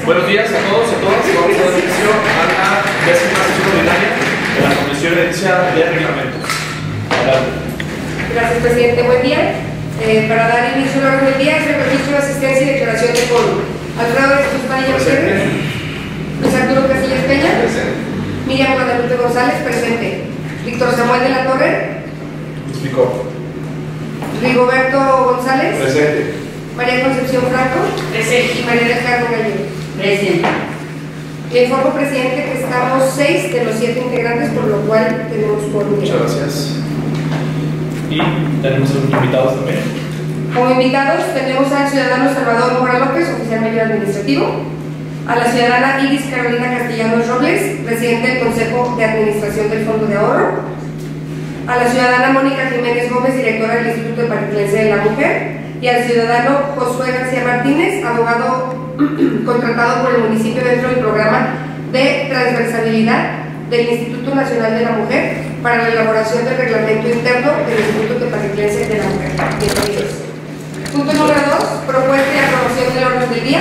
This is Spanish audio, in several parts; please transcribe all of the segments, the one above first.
Buenos días a todos y a todas. Vamos a dar inicio a la décima sesión ordinaria de la Comisión Herencia de Reglamentos. Adelante. Gracias, presidente. Buen día. Eh, para dar inicio al orden del día es el registro de asistencia y declaración de foro. Alfredo de Jesús Padilla Presente. Luis Arturo Casillas Peña. Miriam Guadalupe González, presente. Víctor Samuel de la Torre. Explicó. Rigoberto González. Presente. María Concepción Franco. Presente. Y María del Carmen Gallego. Presente. Le informo, presidente, que estamos seis de los siete integrantes, por lo cual tenemos por Muchas gracias. Y tenemos algunos invitados también. Como invitados tenemos al ciudadano Salvador Mora López, oficial mayor administrativo, a la ciudadana Iris Carolina Castellanos Robles, presidente del Consejo de Administración del Fondo de Ahorro, a la ciudadana Mónica Jiménez Gómez, directora del Instituto de Particularidad de la Mujer, y al ciudadano Josué García Martínez, abogado contratado por el municipio dentro del programa de transversabilidad del Instituto Nacional de la Mujer para la elaboración del reglamento interno del Instituto de Particularidad de la Mujer. Bienvenidos. Punto número dos, propuesta y aprobación del orden del día.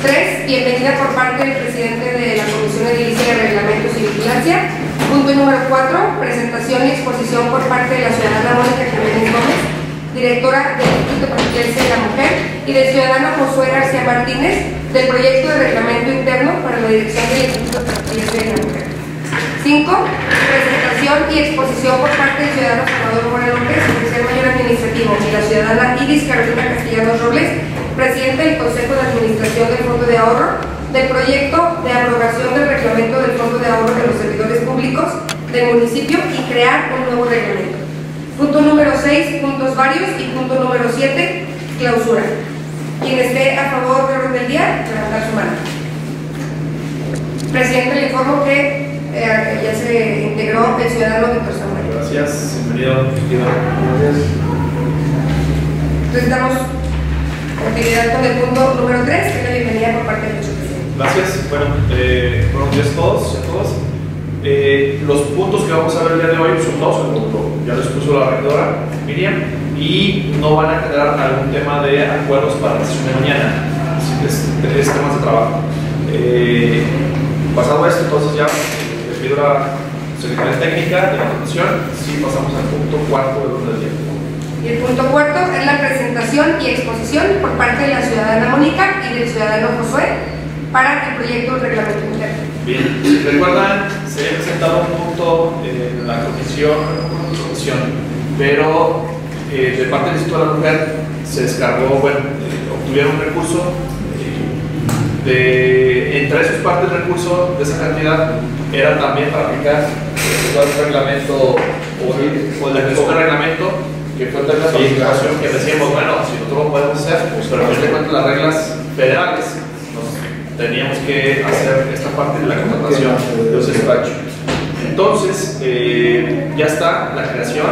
Tres, bienvenida por parte del presidente de la Comisión Edilicia de Reglamentos y Vigilancia. Punto número cuatro, presentación y exposición por parte de la ciudadana Mónica Jiménez Gómez, directora del Instituto de Particularidad de la Mujer, y del ciudadano Josué García Martínez, del proyecto de reglamento interno para la dirección del Instituto de Particularidad de la Mujer. 5. Presentación y exposición por parte del ciudadano Salvador Mora López, oficial mayor administrativo, y la ciudadana Iris Carolina Castellanos Robles, presidente del Consejo de Administración del Fondo de Ahorro, del proyecto de abrogación del reglamento del Fondo de Ahorro de los Servidores Públicos del municipio y crear un nuevo reglamento. Punto número 6, puntos varios, y punto número 7, clausura. Quien esté a favor del orden del día, levantar su mano. Presidente, le informo que eh, ya se integró el ciudadano Víctor Samuel. Gracias. Bienvenido. Bienvenido. Entonces damos continuidad con el punto número 3, que es la bienvenida por parte del vicepresidente. Gracias. Bueno, eh, buenos días a todos y a todas. Eh, los puntos que vamos a ver el día de hoy son dos, como ya lo expuso la regidora Miriam, y no van a generar algún tema de acuerdos para la sesión de mañana, así que es, es temas de trabajo. Eh, pasado esto, entonces ya eh, le pido a la secretaria técnica de la comisión si pasamos al punto cuarto del orden del día. Y el punto cuarto es la presentación y exposición por parte de la ciudadana Mónica y del ciudadano Josué para el proyecto del reglamento interno. Bien, si recuerdan, se había presentado un punto en la comisión, comisión pero eh, de parte del Instituto de la Mujer se descargó, bueno, eh, obtuvieron un recurso. eh, de, entre sus partes del recurso de esa cantidad era también para aplicar el reglamento o el, o el del reglamento que fue la participación que decíamos, bueno, si nosotros lo podemos hacer, pues, pero en cuenta las reglas federales teníamos que hacer esta parte de la contratación de los despachos. Entonces, eh, ya está la creación.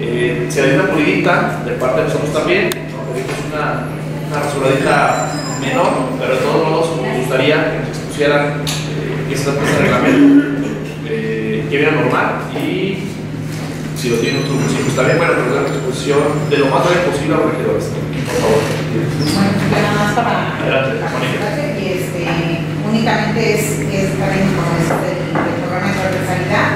Eh, se le dio una pulidita de parte de nosotros también. una, una rasuradita menor, pero de todos modos nos gustaría que nos expusieran eh, de ese reglamento, eh, que viene normal y si lo tiene otro municipio está bien, bueno, pero la exposición de lo más breve posible a los regidores. Por favor. Nada más para Adelante, Mónica. que este, únicamente es, es también como es del programa de transversalidad,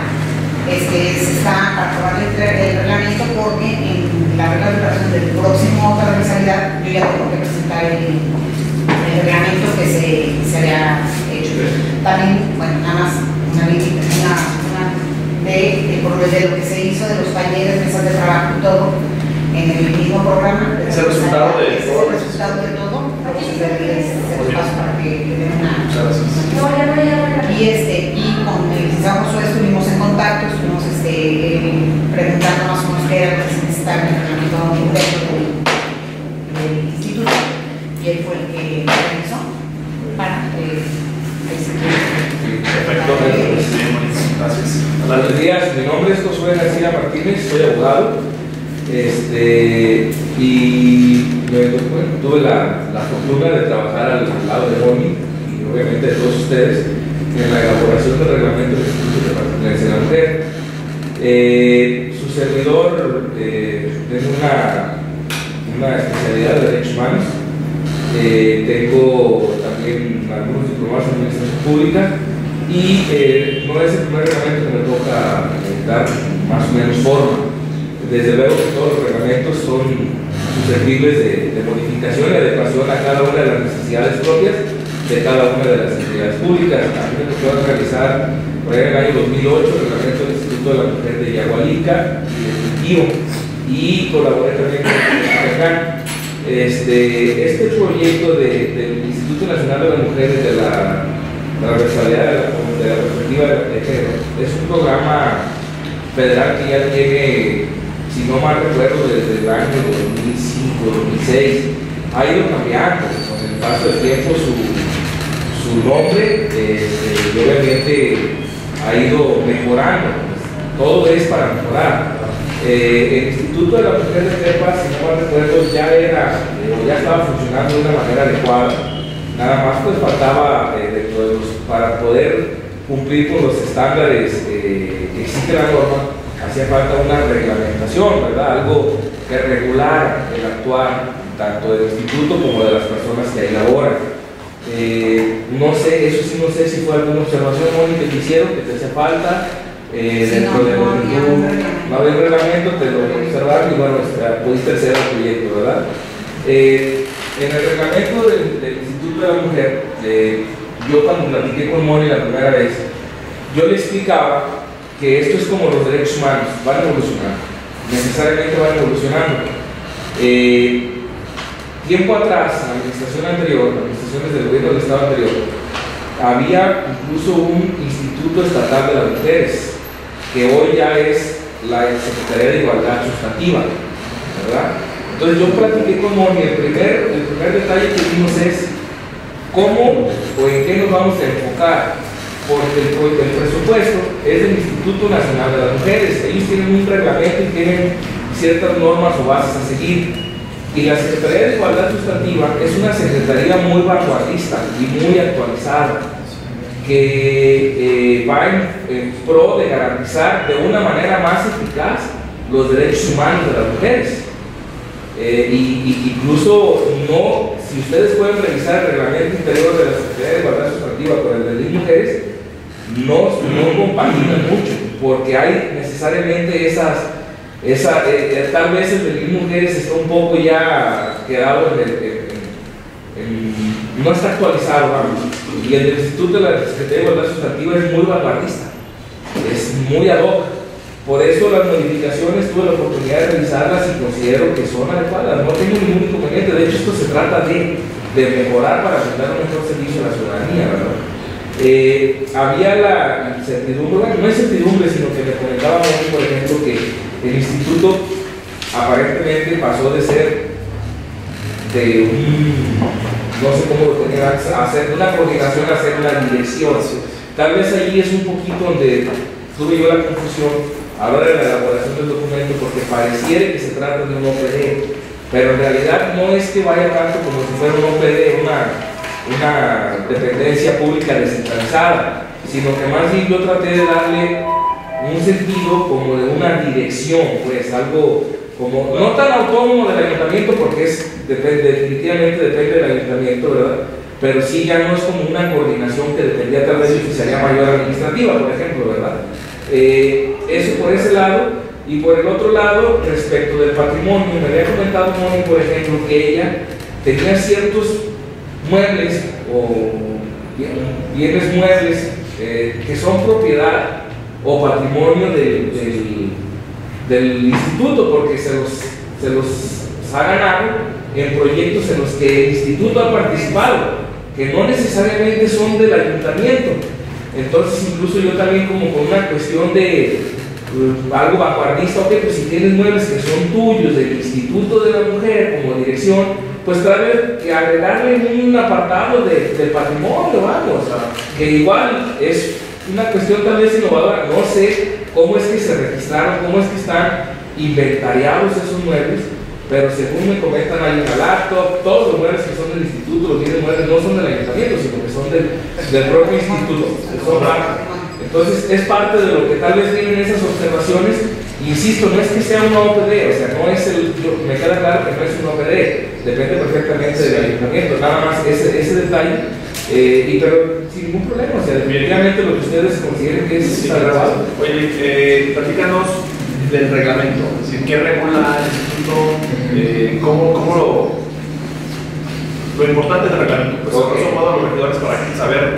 este, se está aprobando el, re- el reglamento porque en la regla de operación del próximo transversalidad yo ya tengo que presentar el, el reglamento que se, se había hecho. También, bueno, nada más una, visita- una, una de, de, de lo que se hizo de los talleres, mesas de trabajo y todo en el mismo programa. Es el resultado de Ese es todo. el resultado de todo. Entonces, les- se los paso para que que den una. Muchas gracias. No, ya no, ya no, ya no. Y, este, y con el licenciado Josué estuvimos en contacto, estuvimos este, eh, preguntando más o menos qué era lo que se necesitaba en el reglamento del, del instituto, y él fue el que organizó para eh, Perfecto. Gracias. Buenos días, mi nombre es Josué García Martínez, soy abogado. Este, y bueno, tuve la, la fortuna de trabajar al, lado de Moni y obviamente de todos ustedes en la elaboración del reglamento del Instituto de Particularidad de la Mujer. Eh, su servidor eh, tengo una, una especialidad de derechos humanos. Eh, tengo también algunos diplomados en administración pública y eh, no es el primer reglamento que me toca dar más o menos forma. Desde luego que todos los reglamentos son susceptibles de, de modificación y adecuación a cada una de las necesidades propias de cada una de las entidades públicas. A mí me tocó realizar por ahí en el año 2008 el reglamento del Instituto de la Mujer de Yagualica y de y colaboré también con el este, este proyecto de, del Instituto Nacional de las Mujeres de la transversalidad de la, de la perspectiva es un programa federal que ya tiene, si no mal recuerdo, desde el año 2005-2006. Ha ido cambiando paso del tiempo su, su nombre y obviamente ha ido mejorando. Todo es para mejorar. Eh, el Instituto de la Mujer de Trepa, si no mal recuerdo, ya era, eh, ya estaba funcionando de una manera adecuada. Nada más pues faltaba eh, de los, para poder cumplir con los estándares que existe la norma, hacía falta una reglamentación, ¿verdad? Algo que regulara el actuar tanto del instituto como de las personas que ahí laboran. no sé, eso sí no sé si fue alguna observación, Mónica, que hicieron, que te hace falta, eh, Sí, dentro no, de no lo que había tú- un reglamento. no un reglamento, te lo observaron y bueno, este, pudiste hacer el proyecto, ¿verdad? Eh, en el reglamento del, del Instituto de la Mujer, eh, yo cuando platiqué con Moni la primera vez, yo le explicaba que esto es como los derechos humanos, van evolucionando, necesariamente van evolucionando. Eh, tiempo atrás, en la administración anterior, las administraciones del gobierno del Estado anterior, había incluso un instituto estatal de las mujeres, que hoy ya es la Secretaría de Igualdad Sustantiva, ¿verdad? Entonces yo platiqué con Moni, el primer, el primer detalle que vimos es cómo o en qué nos vamos a enfocar, porque el, el presupuesto es del Instituto Nacional de las Mujeres, ellos tienen un reglamento y tienen ciertas normas o bases a seguir. Y la Secretaría de Igualdad Sustantiva es una secretaría muy vanguardista y muy actualizada, que eh, va en, pro de garantizar de una manera más eficaz los derechos humanos de las mujeres. Eh, y incluso no, si ustedes pueden revisar el reglamento interior de la Secretaría de Igualdad Sustantiva con el de las mujeres, no, no compaginan mucho, porque hay necesariamente esas, esa, eh, eh, tal vez el las mujeres está un poco ya quedado en el, no está actualizado, y el del Instituto de la Secretaría de Igualdad Sustantiva es muy vanguardista, es muy ad hoc. Por eso las modificaciones tuve la oportunidad de revisarlas y considero que son adecuadas. No tengo ningún inconveniente. De hecho, esto se trata de, de mejorar para brindar un mejor servicio a la ciudadanía. Eh, había la incertidumbre, no incertidumbre, sino que me comentaba por ejemplo, que el instituto aparentemente pasó de ser de un, no sé cómo lo tenía, hacer una coordinación a ser una dirección. Tal vez allí es un poquito donde tuve yo la confusión a la hora de la elaboración del documento porque pareciera que se trata de un OPD, pero en realidad no es que vaya tanto como si fuera un OPD, una, una dependencia pública descentralizada, sino que más bien yo traté de darle un sentido como de una dirección, pues algo como no tan autónomo del ayuntamiento porque es definitivamente depende del ayuntamiento, ¿verdad? Pero sí ya no es como una coordinación que dependía tal vez de Oficialía Mayor Administrativa, por ejemplo, ¿verdad? Eh, eso por ese lado. Y por el otro lado, respecto del patrimonio, me había comentado Moni, por ejemplo, que ella tenía ciertos muebles o bienes muebles eh, que son propiedad o patrimonio del, del, instituto porque se los, se los ha ganado en proyectos en los que el instituto ha participado, que no necesariamente son del ayuntamiento. Entonces incluso yo también como con una cuestión de uh, algo vanguardista, ok, pues si tienes muebles que son tuyos del Instituto de la Mujer como dirección, pues tal vez que agregarle un apartado de, del patrimonio, vamos, o sea, que igual es una cuestión tal vez innovadora, no sé cómo es que se registraron, cómo es que están inventariados esos muebles, pero según me comentan hay una todos los muebles que son del instituto, los bienes muebles no son del ayuntamiento, sino que son del, propio instituto, son. Entonces es parte de lo que tal vez vienen esas observaciones, insisto, no es que sea una OPD, o sea, no es el, yo- me queda claro que no es una OPD, depende perfectamente del ayuntamiento, nada más ese, ese detalle Eh, y pero sin ningún problema, o sea, definitivamente lo que ustedes consideren que es Sí, agravado. Oye, eh, platícanos del reglamento, es decir, qué regula el instituto, eh, cómo, cómo lo, lo importante del reglamento, pues Ok. grosso modo los regidores para saber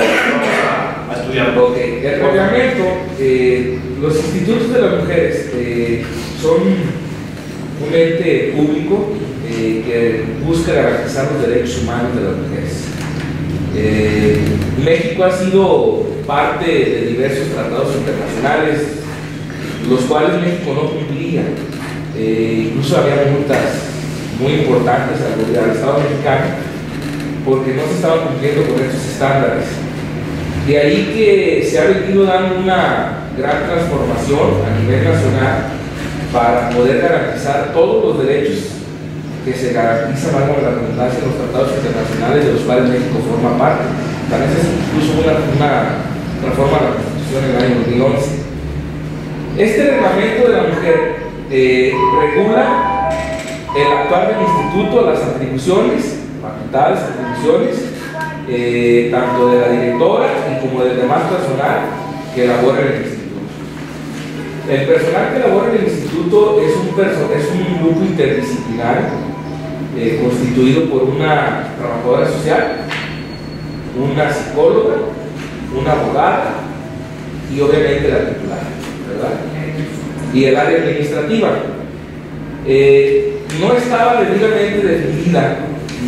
Ok, el reglamento, eh, los institutos de las mujeres eh, son un ente público eh, que busca garantizar los derechos humanos de las mujeres. Eh, México ha sido parte de diversos tratados internacionales, los cuales México no cumplía. Eh, incluso había multas muy importantes al gobierno del Estado mexicano porque no se estaban cumpliendo con estos estándares. De ahí que se ha venido dando una gran transformación a nivel nacional para poder garantizar todos los derechos que se garantizan, valga la redundancia, en los tratados internacionales de los cuales México forma parte. También se incluso una, una reforma a la Constitución en el año 2011. Este reglamento de la mujer eh, regula el actuar del instituto, las atribuciones, facultades, atribuciones, eh, tanto de la directora como del demás personal que elabora en el instituto. El personal que elabora en el instituto es un, es un grupo interdisciplinario eh, constituido por una trabajadora social, una psicóloga, una abogada y obviamente la titular, ¿verdad? Y el área administrativa. Eh, no estaba debidamente definida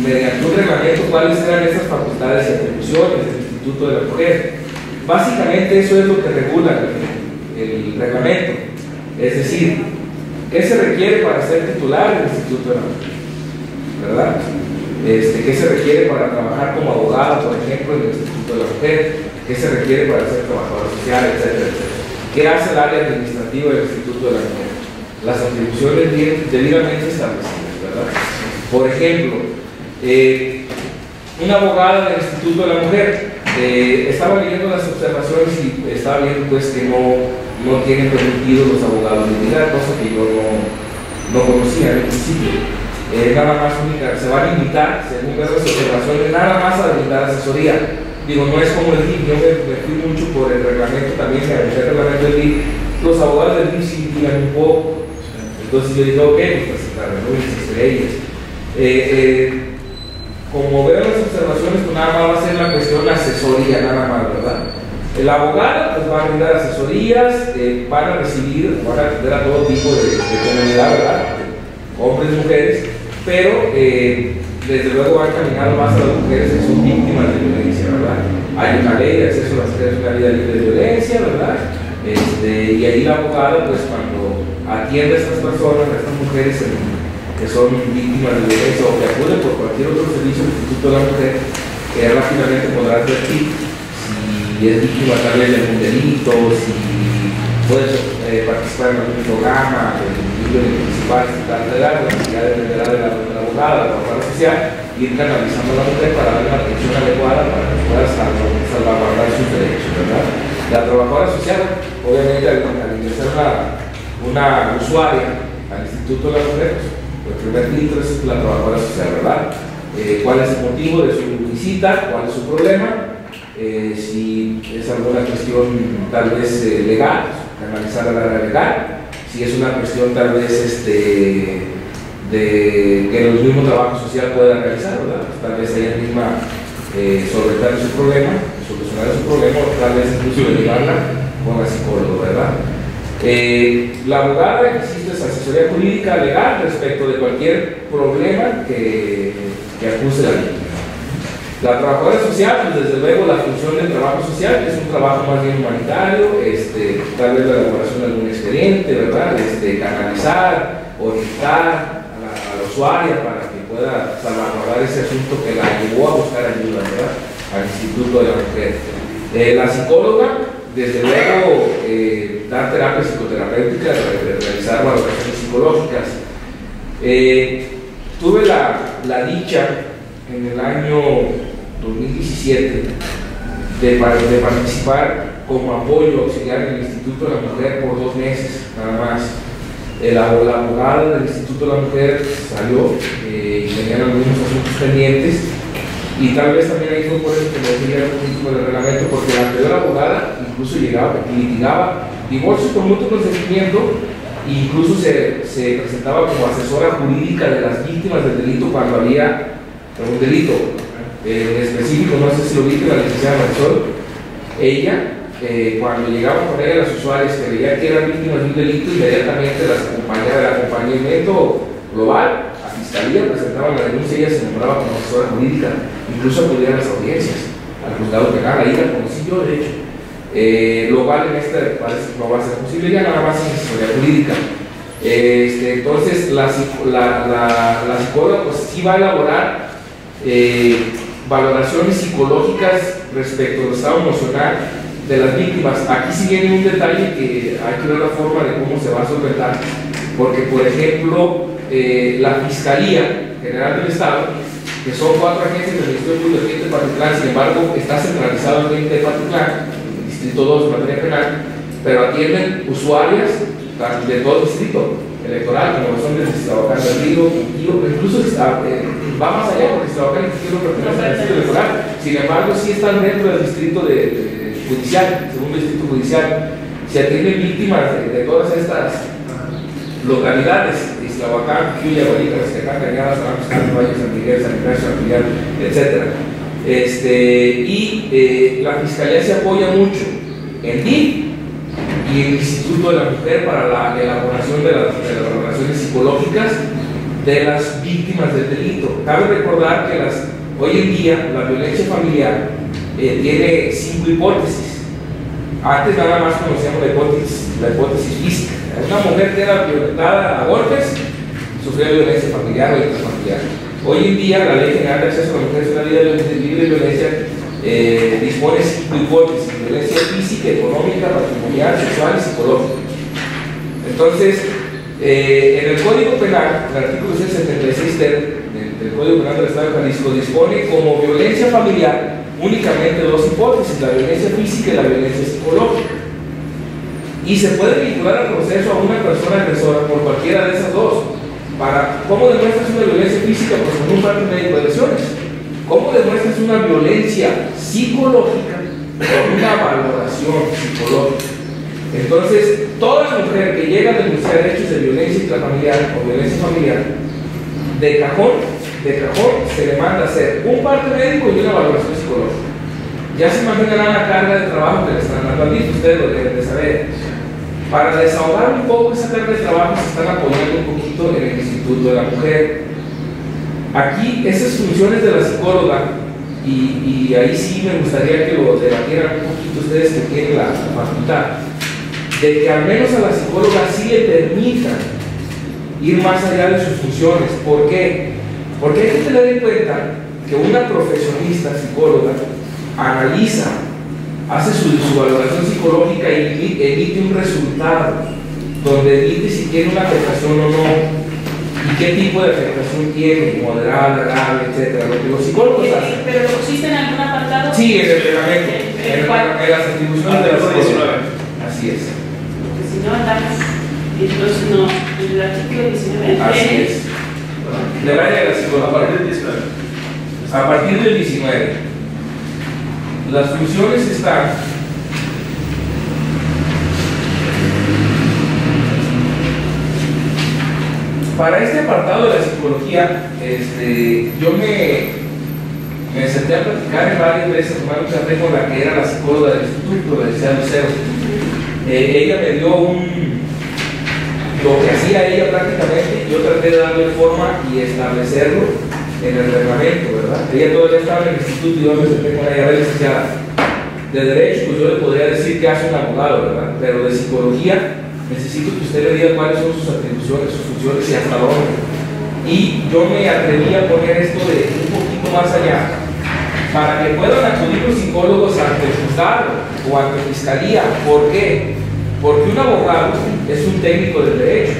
mediante un reglamento cuáles eran esas facultades y atribuciones del Instituto de la Mujer. Básicamente eso es lo que regula el, reglamento. Es decir, ¿qué se requiere para ser titular del Instituto de la Mujer? ¿Verdad? Este, ¿Qué se requiere para trabajar como abogado, por ejemplo, en el Instituto de la Mujer? ¿Qué se requiere para ser trabajador social, etcétera, etcétera? ¿Qué hace el área administrativa del Instituto de la Mujer? Las atribuciones debidamente establecidas, ¿verdad? Por ejemplo, eh, una abogada del Instituto de la Mujer eh, estaba leyendo las observaciones y estaba viendo pues que no, no tienen permitido los abogados litigar, cosa que yo no, no conocía el principio. Eh, nada más única, se va a limitar, según las observaciones, nada más a brindar asesoría. Digo, no es como el DIF, yo me, me fui mucho por el reglamento también, que el reglamento del DIF, los abogados del DIF sí litigan un poco. Entonces yo dije, ok, pues presentarme, ¿no? Y las estrellas. Eh, eh, como veo las observaciones, pues nada más va a ser la cuestión de asesoría, nada más, ¿verdad? El abogado pues va a brindar asesorías, eh, van a recibir, van a atender a todo tipo de, comunidad, ¿verdad? Hombres, mujeres, pero eh, desde luego han caminado más a las mujeres que son víctimas de violencia, ¿verdad? Hay una ley de acceso a las mujeres a una vida libre de violencia, ¿verdad? Este, y ahí la abogada, pues cuando atiende a estas personas, a estas mujeres en- que son víctimas de violencia o que acuden por cualquier otro servicio del Instituto de la Mujer, que ella rápidamente podrá advertir si es víctima tal vez de algún delito, si puede eh, participar en algún programa, del libro de principal, tal, tal, bueno, ya dependerá de la, de la abogada, de la abogada social, ir canalizando a la mujer para darle una atención adecuada para que pueda salva- salvaguardar sus derechos, ¿verdad? La trabajadora social, obviamente, al, ingresar una, una usuaria al Instituto de la Mujer, el primer filtro es la trabajadora social, ¿verdad? Eh, ¿Cuál es el motivo de su visita? ¿Cuál es su problema? Eh, si es alguna cuestión tal vez eh, legal, canalizar al área legal. Si es una cuestión tal vez este, de que el mismo trabajo social pueda realizar, ¿verdad? Tal vez ella misma eh, solventar su problema, solucionar su problema, o tal vez incluso derivarla con la psicóloga, ¿verdad? Eh, la abogada existe esa asesoría jurídica legal respecto de cualquier problema que, que acuse la víctima. La trabajadora social, pues desde luego la función del trabajo social es un trabajo más bien humanitario, este, tal vez la elaboración de algún expediente, ¿verdad? Este, canalizar, orientar a la, a la usuaria para que pueda salvaguardar ese asunto que la llevó a buscar ayuda, ¿verdad? Al Instituto de la Mujer. Eh, la psicóloga, desde luego, eh, dar terapia psicoterapéutica, re- realizar valoraciones psicológicas. Eh, tuve la, la dicha en el año 2017 de, de participar como apoyo auxiliar en el Instituto de la Mujer por dos meses, nada más. El, la abogada del Instituto de la Mujer salió eh, y tenían algunos asuntos pendientes y tal vez también ahí fue por eso que me di seguir con el reglamento porque la anterior abogada incluso llegaba litigaba divorcios por mutuo consentimiento e incluso se, se, presentaba como asesora jurídica de las víctimas del delito cuando había un delito eh, específico, no sé si lo viste la licenciada Marisol, ella eh, cuando llegaban con ella las usuarias que veían que eran víctimas de un delito, inmediatamente las acompañaba del acompañamiento global fiscalía, presentaban la denuncia y ella se nombraba como asesora jurídica, incluso acudían a las audiencias, al juzgado ahí la conocí yo de hecho. Eh, lo cual en este parece que no va a ser posible ya nada más en historia jurídica. Este, entonces la, la, la, psicóloga pues sí va a elaborar eh, valoraciones psicológicas respecto al estado emocional de las víctimas. Aquí sí viene un detalle que hay que ver la forma de cómo se va a solventar, porque por ejemplo eh, la Fiscalía General del Estado, que son cuatro agencias del Ministerio Público de Particular, sin embargo está centralizado en el de Particular, Distrito 2 en materia penal, pero atienden usuarias de todo el distrito electoral, como son del Iztlahuacán del Río, incluso eh, va más allá porque Iztlahuacán y Quintilo al distrito electoral, sin embargo sí están dentro del distrito de judicial, segundo distrito judicial, se atienden víctimas de, todas estas localidades, Cañada, San Valle, San Miguel, San Ignacio, San. Este, y eh, la Fiscalía se apoya mucho en DIF y en el Instituto de la Mujer para la elaboración de las, de las valoraciones psicológicas de las víctimas del delito. Cabe recordar que las, hoy en día la violencia familiar eh, tiene cinco hipótesis. Antes nada más conocíamos la hipótesis, la hipótesis física. Una mujer que era violentada a golpes sufría violencia familiar o intrafamiliar. Hoy en día la Ley General de Acceso a la Mujer es una vida libre de violencia eh, dispone cinco hipótesis, violencia física, económica, patrimonial, sexual y psicológica. Entonces, eh, en el Código Penal, el artículo 176 del, del Código Penal del Estado de Jalisco dispone como violencia familiar únicamente dos hipótesis, la violencia física y la violencia psicológica. Y se puede vincular al proceso a una persona agresora por cualquiera de esas dos. ¿Cómo demuestras una violencia física? Pues con un parte médico de lesiones. ¿Cómo demuestras una violencia psicológica? Con una valoración psicológica. Entonces, toda mujer que llega a denunciar hechos de violencia intrafamiliar o violencia familiar, de cajón de cajón se le manda a hacer un parte médico y una valoración psicológica. Ya se imaginarán la carga de trabajo que le están dando a mí, ustedes lo deben de saber. Para desahogar un poco esa carga de trabajo se están apoyando un poquito en el Instituto de la Mujer. Aquí esas funciones de la psicóloga, y, ahí sí me gustaría que lo debatieran un poquito ustedes que tienen la, facultad, de que al menos a la psicóloga sí le permitan ir más allá de sus funciones. ¿Por qué? Porque hay que tener en cuenta que una profesionista psicóloga analiza, hace su, valoración psicológica y emite un resultado donde emite si tiene una afectación o no y qué tipo de afectación tiene, moderada, grave, etc. Lo que los psicólogos hacen. ¿Pero existe en algún apartado? Sí, en el reglamento, en, en, las atribuciones de la. Así es. Porque si no andamos, entonces no, en el artículo 19. Así es del área de la psicología. A partir del 19. A partir del 19. Las funciones están para este apartado de la psicología, este, yo me, senté a platicar en varias veces, un café con la que era la psicóloga del instituto, la Lucero. Eh, ella me dio un, lo que hacía ella prácticamente, yo traté de darle forma y establecerlo en el reglamento, ¿verdad? Ella todavía estaba en el instituto y yo me senté con ella, licenciada. De derecho, pues yo le podría decir que hace un abogado, ¿verdad? Pero de psicología, necesito que usted le diga cuáles son sus atribuciones, sus funciones y hasta dónde. Y yo me atreví a poner esto de un poquito más allá, para que puedan acudir los psicólogos ante el juzgado o ante fiscalía. ¿Por qué? Porque un abogado es un técnico del derecho,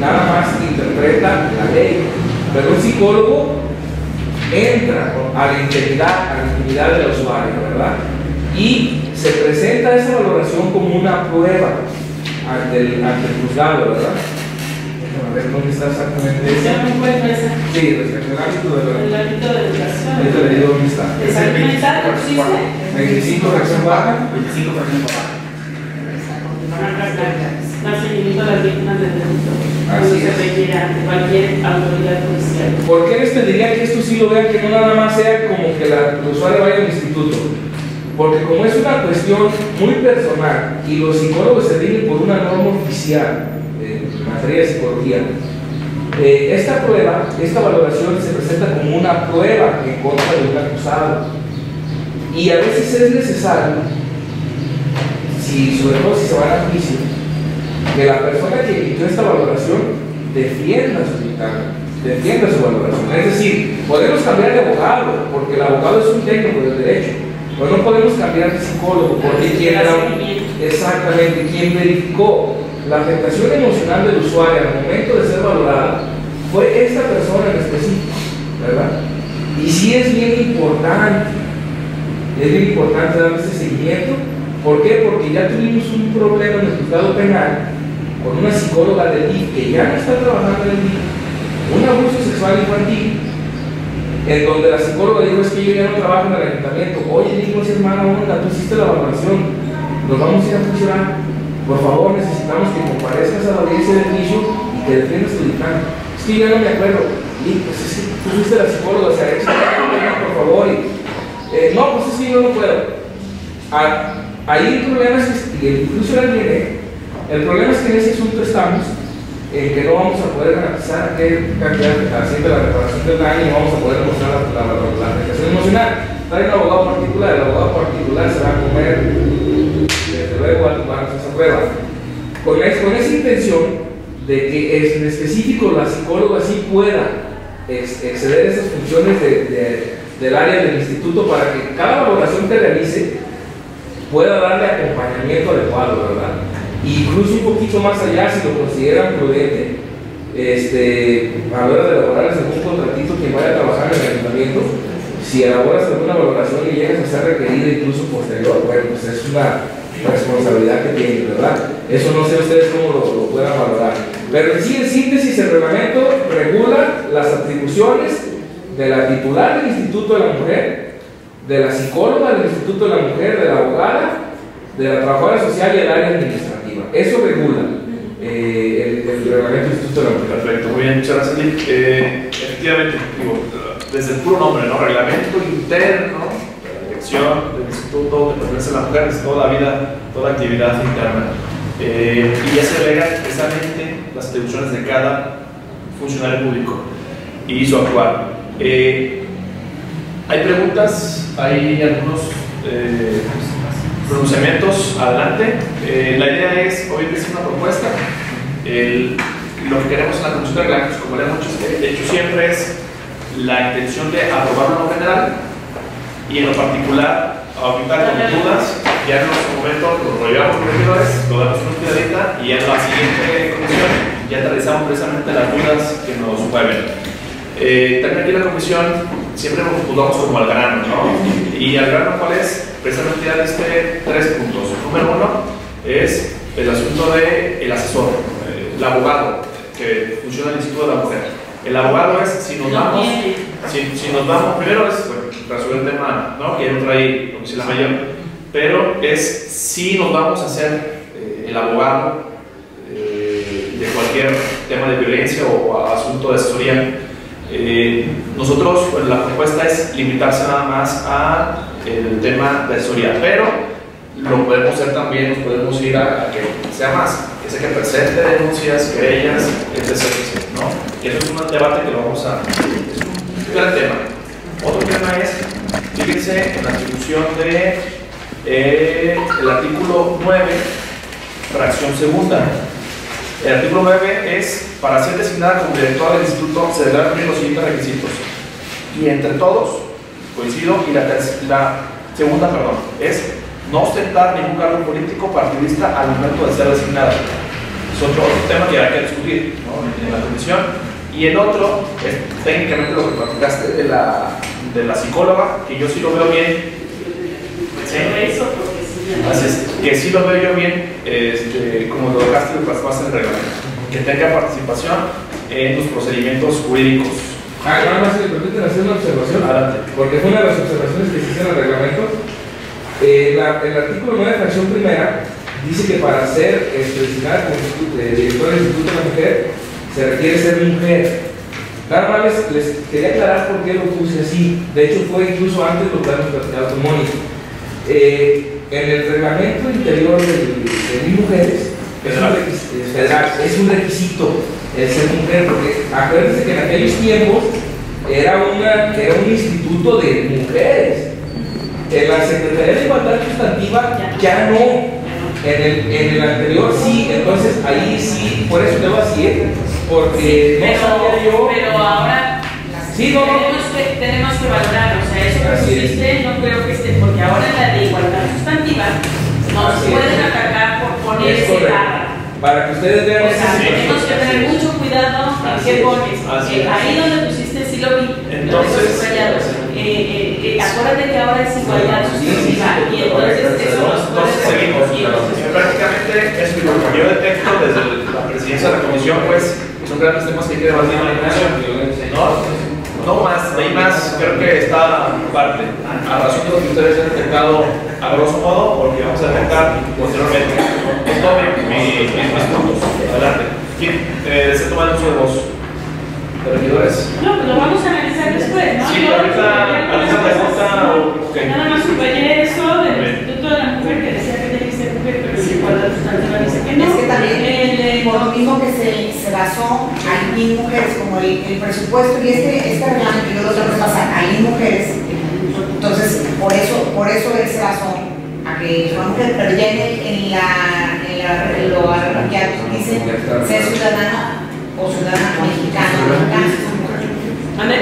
nada más interpreta la ley. Pero un psicólogo entra a la integridad, a la intimidad del usuario, ¿verdad? Y se presenta esa valoración como una prueba ante el, ante el juzgado, ¿verdad? ver dónde está exactamente Se esa. Sí, respecto al ámbito de la. El ámbito de educación. Ahorita le digo dónde está. ¿De salud mental pusiste? 25 fracción baja. 25 fracción baja. Más seguimiento a las víctimas del delito. Así se cualquier autoridad. ¿Por qué les pediría que esto sí lo vean, que no nada más sea como que la, el usuario vaya al instituto? Porque como es una cuestión muy personal y los psicólogos se rigen por una norma oficial eh, en materia de psicología, eh, esta prueba, esta valoración se presenta como una prueba en contra de un acusado. Y a veces es necesario, si, sobre todo si se van a juicio, que la persona que emitió esta valoración defienda su dictamen, defienda su valoración. Es decir, podemos cambiar de abogado, porque el abogado es un técnico del derecho, pero no podemos cambiar de psicólogo, porque quien era exactamente quien verificó la afectación emocional del usuario al momento de ser valorada fue esta persona en específico, ¿verdad? Y sí es bien importante, es bien importante dar este seguimiento. ¿Por qué? Porque ya tuvimos un problema en el juzgado penal con una psicóloga del DIF que ya no está trabajando en el DIF, un abuso sexual infantil, en donde la psicóloga dijo es que yo ya no trabajo en el ayuntamiento. Oye, dijo esa hermana, Olga, tú hiciste la valoración, nos vamos a ir a funcionar. Por favor, necesitamos que comparezcas a la audiencia del juicio y que defiendas tu dictamen. Es que ya no me acuerdo. Y pues es que tú fuiste la psicóloga, o sea, por favor. Y, eh, no, pues es que yo no puedo. Ah, ahí el problema es que, incluso la viene, el problema es que en ese asunto estamos, en que no vamos a poder garantizar qué cantidad haciendo la reparación del daño y vamos a poder mostrar la, la, la, la emocional. Trae un abogado particular, el abogado particular se va a comer, desde luego, al tomarnos esa prueba. Con, con esa intención de que en específico la psicóloga sí pueda ex- exceder esas funciones de, de- del área del instituto para que cada valoración que realice pueda darle acompañamiento adecuado, ¿verdad? Incluso un poquito más allá, si lo consideran prudente, este, a la hora de elaborar algún contratito que vaya a trabajar en el ayuntamiento, si elaboras alguna valoración y llegas a ser requerida incluso posterior, bueno, pues es una responsabilidad que tienen, ¿verdad? Eso no sé ustedes cómo lo, lo puedan valorar. Pero en sí, en síntesis, el reglamento regula las atribuciones de la titular del Instituto de la Mujer, de la psicóloga del Instituto de la Mujer, de la abogada, de la trabajadora social y el área administrativa. Eso regula eh, el, reglamento del Instituto de la Mujer. Perfecto, muy bien, muchas gracias. Eh, efectivamente, desde el puro nombre, ¿no? Reglamento interno de dirección del instituto que pertenece a la mujer, es toda la vida, toda actividad interna. Eh, y ya se agregan precisamente las atribuciones de cada funcionario público y su actuar. Hay preguntas, hay algunos pronunciamientos, adelante. Eh, la idea es, hoy es una propuesta. El- lo que queremos en la Comisión de Reglamentos, como le hemos hecho- hecho siempre, es la intención de aprobarlo en lo general y en lo particular, ahorita con dudas, ya en nuestro momento lo llevamos con regidores, lo damos una cuidadita y en la siguiente comisión ya analizamos precisamente las dudas que nos mueven. Eh, también aquí la comisión siempre nos jugamos como al grano, ¿no? Y al grano, ¿cuál es? Precisamente ya diste tres puntos. Número uno es el asunto del el asesor, eh, el abogado que funciona en el Instituto de la Mujer. El abogado es si nos No vamos, si, si nos vamos, primero es bueno, resolver el tema, ¿no? Que entra ahí, como dice la mayor, pero es si nos vamos a hacer eh, el abogado eh, de cualquier tema de violencia o asunto de asesoría. Eh, nosotros, la propuesta es limitarse nada más a el tema de asesoría, pero lo podemos hacer también, podemos ir a, que sea más, que sea que presente denuncias, querellas, etc. ¿no? Y eso es un debate que lo vamos a... Es un gran tema. Otro tema es, fíjense en la atribución de eh, artículo 9, fracción segunda. El artículo 9 es, para ser designada como directora del instituto, se deberán cumplir los siguientes requisitos. Y entre todos, coincido, y la, segunda, perdón, es no ostentar ningún cargo político partidista al momento de ser designada. Es otro, tema que hay que discutir en la comisión. Y el otro es técnicamente lo que platicaste de la, de la psicóloga, que yo sí lo veo bien. Sí. Pero eso porque sí me- Así es, que sí lo veo yo bien, este, como lo dejaste de plasmarse en el reglamento. que tenga participación en los procedimientos jurídicos. Ah, nada más si me permiten hacer una observación. Adelante. Porque fue una de las observaciones que se hicieron en el reglamento. Eh, la- el artículo 9, fracción primera, dice que para ser este, designada como eh, directora del Instituto de la Mujer, se requiere ser mujer. Nada más les, les quería aclarar por qué lo puse así. De hecho, fue incluso antes lo que habíamos platicado con Mónica. Eh, en el reglamento interior de, mis mujeres, es un, requisito, es federal, es un requisito el ser mujer, porque acuérdense que en aquellos tiempos era, una, era un instituto de mujeres. En la Secretaría de Igualdad Sustantiva ya no. En el, en el anterior sí, entonces ahí sí, por eso te lo hacía, porque no Pero, sabía yo. pero ahora Sí, no, tenemos, que, tenemos que valorar, o sea, eso que pusiste no creo que esté, porque ahora en la de igualdad sustantiva nos Así es. pueden atacar por poner Es ese. Para que ustedes vean O esa tenemos que tener mucho cuidado en qué es. pones. Es. Ahí donde pusiste sí lo vi. Entonces, lo tengo subrayado. Eh, eh, eh, acuérdate que ahora es igualdad sustantiva y entonces eso nos puede seguimos. Eh, Prácticamente es lo que yo detecto desde la presidencia de la comisión, pues son grandes temas que hay que debatir en la comisión. No, no más, hay más, creo que está parte, a razón de lo que ustedes han detectado a grosso modo, porque vamos a detectar posteriormente. Tome mis, mis, mis puntos. Adelante. ¿Quién eh, se toma el uso de voz? ¿De regidores? No, pues lo vamos a analizar después, ¿no? Sí, ahorita, pregunta, cosas. ok. Nada más subrayé eso del. Instituto de la Mujer que ser mujer, pero si igualdad sustantiva dice que no. Es que también, eh, por lo mismo que se, se basó ahí en mujeres, como el, el presupuesto y este, este reglamento, yo lo tengo que pasar en mujeres, entonces, por eso, por eso él se basó a que fue mujer, pero en, el- la, en la, en lo ya dice ser ciudadana o ciudadana mexicana, mexicana. ¿Mande?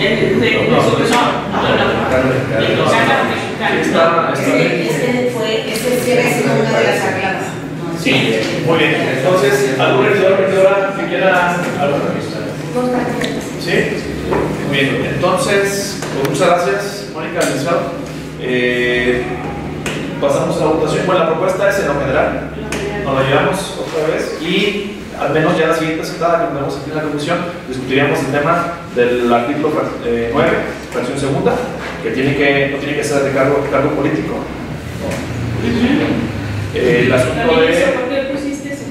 El de No, no, nosotros no, no, no, no. El no, mexicano. Es una de las arregladas. Sí, muy bien. Entonces, ¿algún regidor regidora que quiera bien. ¿Sí? Muy bien. Entonces, pues muchas gracias, Mónica, licenciado. Eh, pasamos a la votación. Bueno, la propuesta es en lo general. Nos la llevamos otra vez y al menos ya la siguiente sentada que tenemos aquí en la comisión discutiríamos el tema del artículo eh, 9, fracción segunda, que, tiene que no tiene que ser de cargo político. Eh, el asunto. ¿por qué pusiste eso?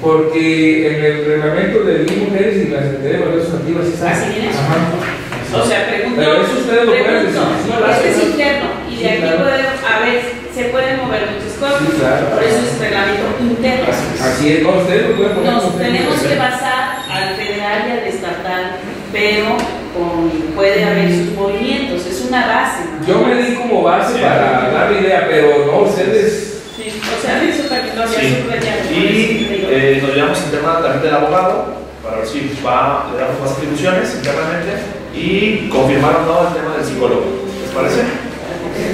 Porque en el reglamento de Ley Mujeres y la Secretaría de Valores Sustantivas está. Así viene. Ajá. O sea, pregunto, Pero eso ustedes lo pueden pregunto, decir, sí, porque claro. este es interno y de Sí, aquí claro. podemos, a ver, se pueden mover muchas cosas, Sí, claro. por eso es reglamento interno. Así es, no, ustedes lo pueden poner Nos tenemos que basar al federal y al estatal, pero con, puede haber sus movimientos, es una base. ¿No? Yo me di como base Sí. para dar la idea, pero no, ustedes. Sí, o sea, eso también lo había Sí. subrayado. por Y eh, nos llevamos el tema también del abogado para ver si va, le damos más atribuciones internamente y confirmar o no el tema del psicólogo. ¿Les parece?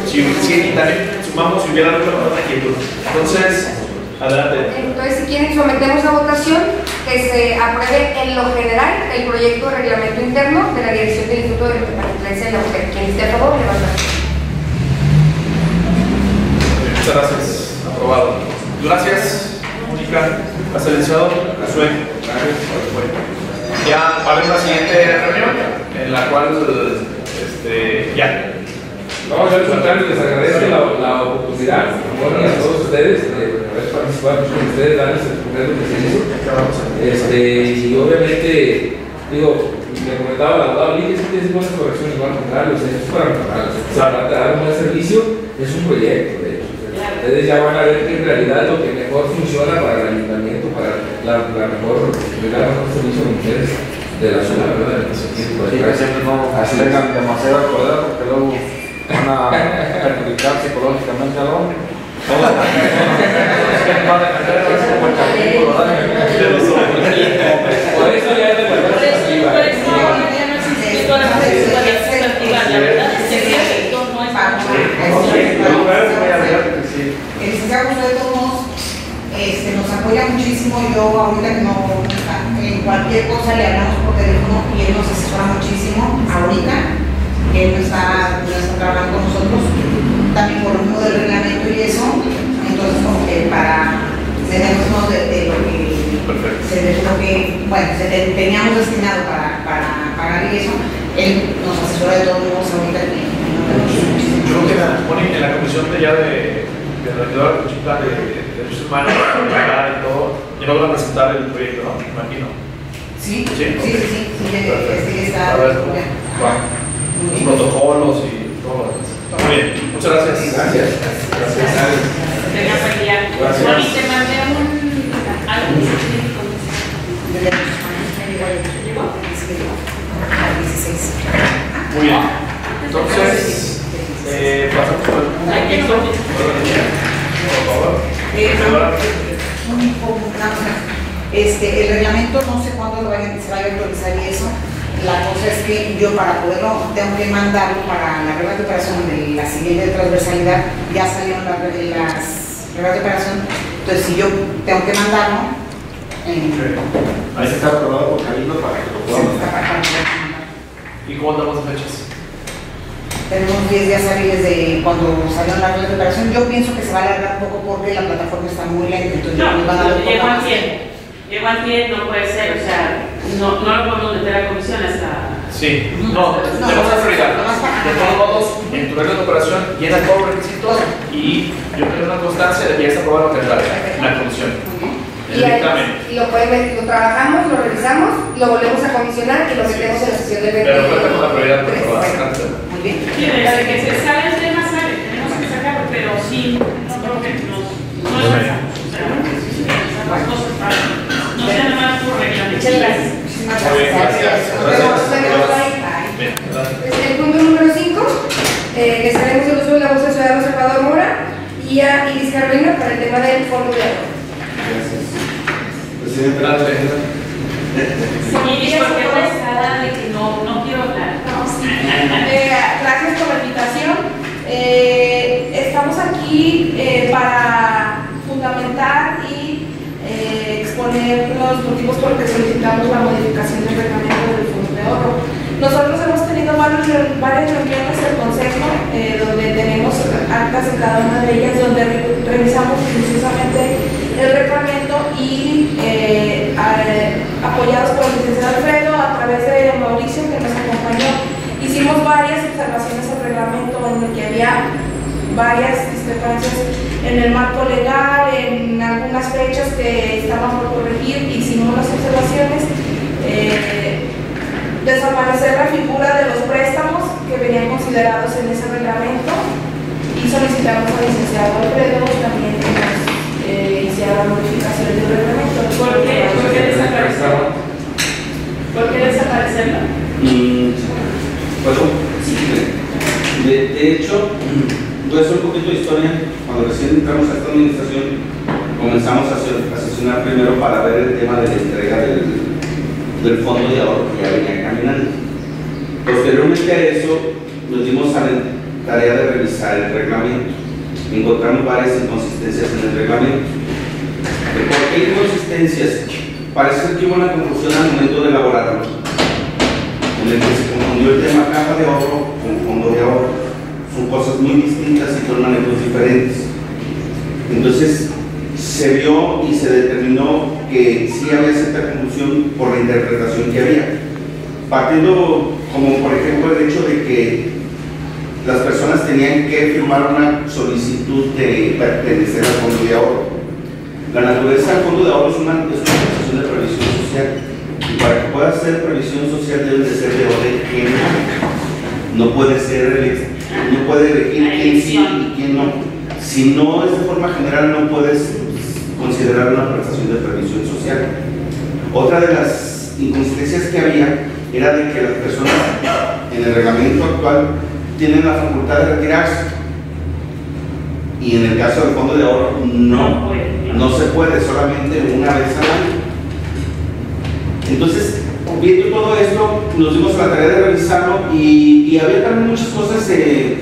Si, si también sumamos si hubiera alguna otra inquietud. Entonces, adelante. Entonces, si quieren, sometemos a votación que se apruebe en lo general el proyecto de reglamento interno de la Dirección del Instituto de Transparencia de la Mujer. Quien esté a favor, levanta. Muchas gracias. Aprobado. Gracias, Mónica. Has licenciado Josué. Ya va a haber una siguiente reunión en la cual este, ya. No, yo al contrario, les agradezco la, la oportunidad, bueno, y a todos ustedes, de haber participado con ustedes, darles el primer que. Este, y obviamente, digo, me comentaba el abogado Lee, es que es buenas correcciones, al contrario, o sea, es para mejorar, o sea, de dar un buen servicio, es un proyecto, de hecho. Ustedes ya van a ver que en realidad lo que mejor funciona para el ayuntamiento, para la, la mejor, el mejor servicio a las mujeres de la ciudad, ¿verdad? Que Así tengan demasiado poder porque luego van a perjudicar psicológicamente al hombre. Por eso ya es de el sector no es. El licenciado José de todos modos, este, nos apoya muchísimo. Yo ahorita que no, en cualquier cosa le hablamos por teléfono y él nos asesora muchísimo. Ahorita, él no está, no está trabajando con nosotros, también por lo mismo del reglamento y eso. Entonces, como que para tenernos de, de bueno, se te- teníamos destinado para, para pagar y eso, él nos asesora de todos modos ahorita no tenemos Yo creo que en la, Moni, en la comisión de ya de, de la regidora de de, de, de Derechos Humanos, de y todo, ya nos van a presentar el proyecto, ¿no? Me imagino. Sí, sí, Sí, sí, sí, sí, sí. Los protocolos y todo lo demás. Muy bien, muchas gracias. Gracias. Buen día. Gracias. Moni, te mandé un algo específico. De derechos humanos, me llegó el- sí, me llegó. Al 16. Muy bien. Entonces, eh, pasamos por el punto Ay, quinto. qué Por favor. Eh, un una cosa. Este, el reglamento no sé cuándo lo vayan, se vaya a actualizar y eso. La cosa es que yo para poderlo tengo que mandarlo para la regla de operación de la siguiente transversalidad. Ya salieron las, las reglas de operación. Entonces, si yo tengo que mandarlo, eh, Ahí se está aprobado por Cabildo para que lo podamos. ¿Y cómo andamos de fechas? Tenemos 10 días hábiles de cuando salieron las reglas de operación. Yo pienso que se va a alargar un poco porque la plataforma está muy lenta. Entonces, No, que van a dar un poco llegó al más. 100. Llegó al 100, no puede ser, o sea, no, no lo podemos meter a comisión hasta... Sí, No, no, no, tenemos que prioridad. De todos modos, en tu regla de operación llena todos los requisitos y yo tengo una constancia de que ya está aprobado lo que trae la comisión. Bien. Y, y lo, pueden- lo trabajamos, lo revisamos, lo volvemos a comisionar y lo metemos en la sesión del 20. Pero cuenta con la prioridad por. Muy bien. Sí, desde que se sale el tema sale, tenemos que sacarlo, pero sí, no creo que nos... No es fácil, o sea, No sea más por reglamento. Gracias. El punto número 5, eh, les haremos el uso de la voz del ciudadano Salvador Mora y a Iris Carolina para el tema del fondo de ahorro. Gracias. Presidente. Y es porque pesada de que no, quiero hablar. Gracias por la invitación. Eh, estamos aquí eh, para fundamentar exponer los motivos por los que solicitamos la modificación del reglamento del Fondo de Ahorro. Nosotros hemos tenido varios varias reuniones del Consejo eh, donde tenemos actas en cada una de ellas, donde re- revisamos minuciosamente el reglamento y eh, apoyados por el licenciado Alfredo a través de Mauricio que nos acompañó, hicimos varias observaciones al reglamento en el que había varias discrepancias en el marco legal, en algunas fechas que estaban por corregir, hicimos las observaciones. eh, desaparecer la figura de los préstamos que venían considerados en ese reglamento y solicitamos al licenciado Alfredo también que nos eh, hiciera la modificación del reglamento. ¿Por qué? ¿Por qué desaparecerla? ¿Por qué desaparecerla? Mm, Bueno, de, de hecho, voy a hacer un poquito de historia. Cuando recién entramos a esta administración, comenzamos a, sesionar primero para ver el tema de la entrega del, fondo de ahorro que ya venía caminando. Posteriormente a eso, nos dimos a la tarea de revisar el reglamento. Encontramos varias inconsistencias en el reglamento. ¿Por qué inconsistencias? Parece que hubo una confusión al momento de elaborarlo en el que se confundió el tema caja de ahorro con fondo de ahorro. Son cosas muy distintas y son manejos diferentes. Entonces, se vio y se determinó que sí había cierta confusión por la interpretación que había. Partiendo como por ejemplo el hecho de que las personas tenían que firmar una solicitud de pertenecer al fondo de ahorro. La naturaleza del fondo de ahorro es una, es de previsión social y para que pueda ser previsión social deben de ser de orden general. No puede ser, ele- no puede elegir quién sí y quién no. Si no es de forma general no puedes considerar una prestación de previsión social. Otra de las inconsistencias que había era de que las personas en el reglamento actual tienen la facultad de retirarse y en el caso del fondo de ahorro No no, se puede, solamente una vez al año. Entonces, viendo todo esto, nos dimos la tarea de revisarlo y, había también muchas cosas, eh,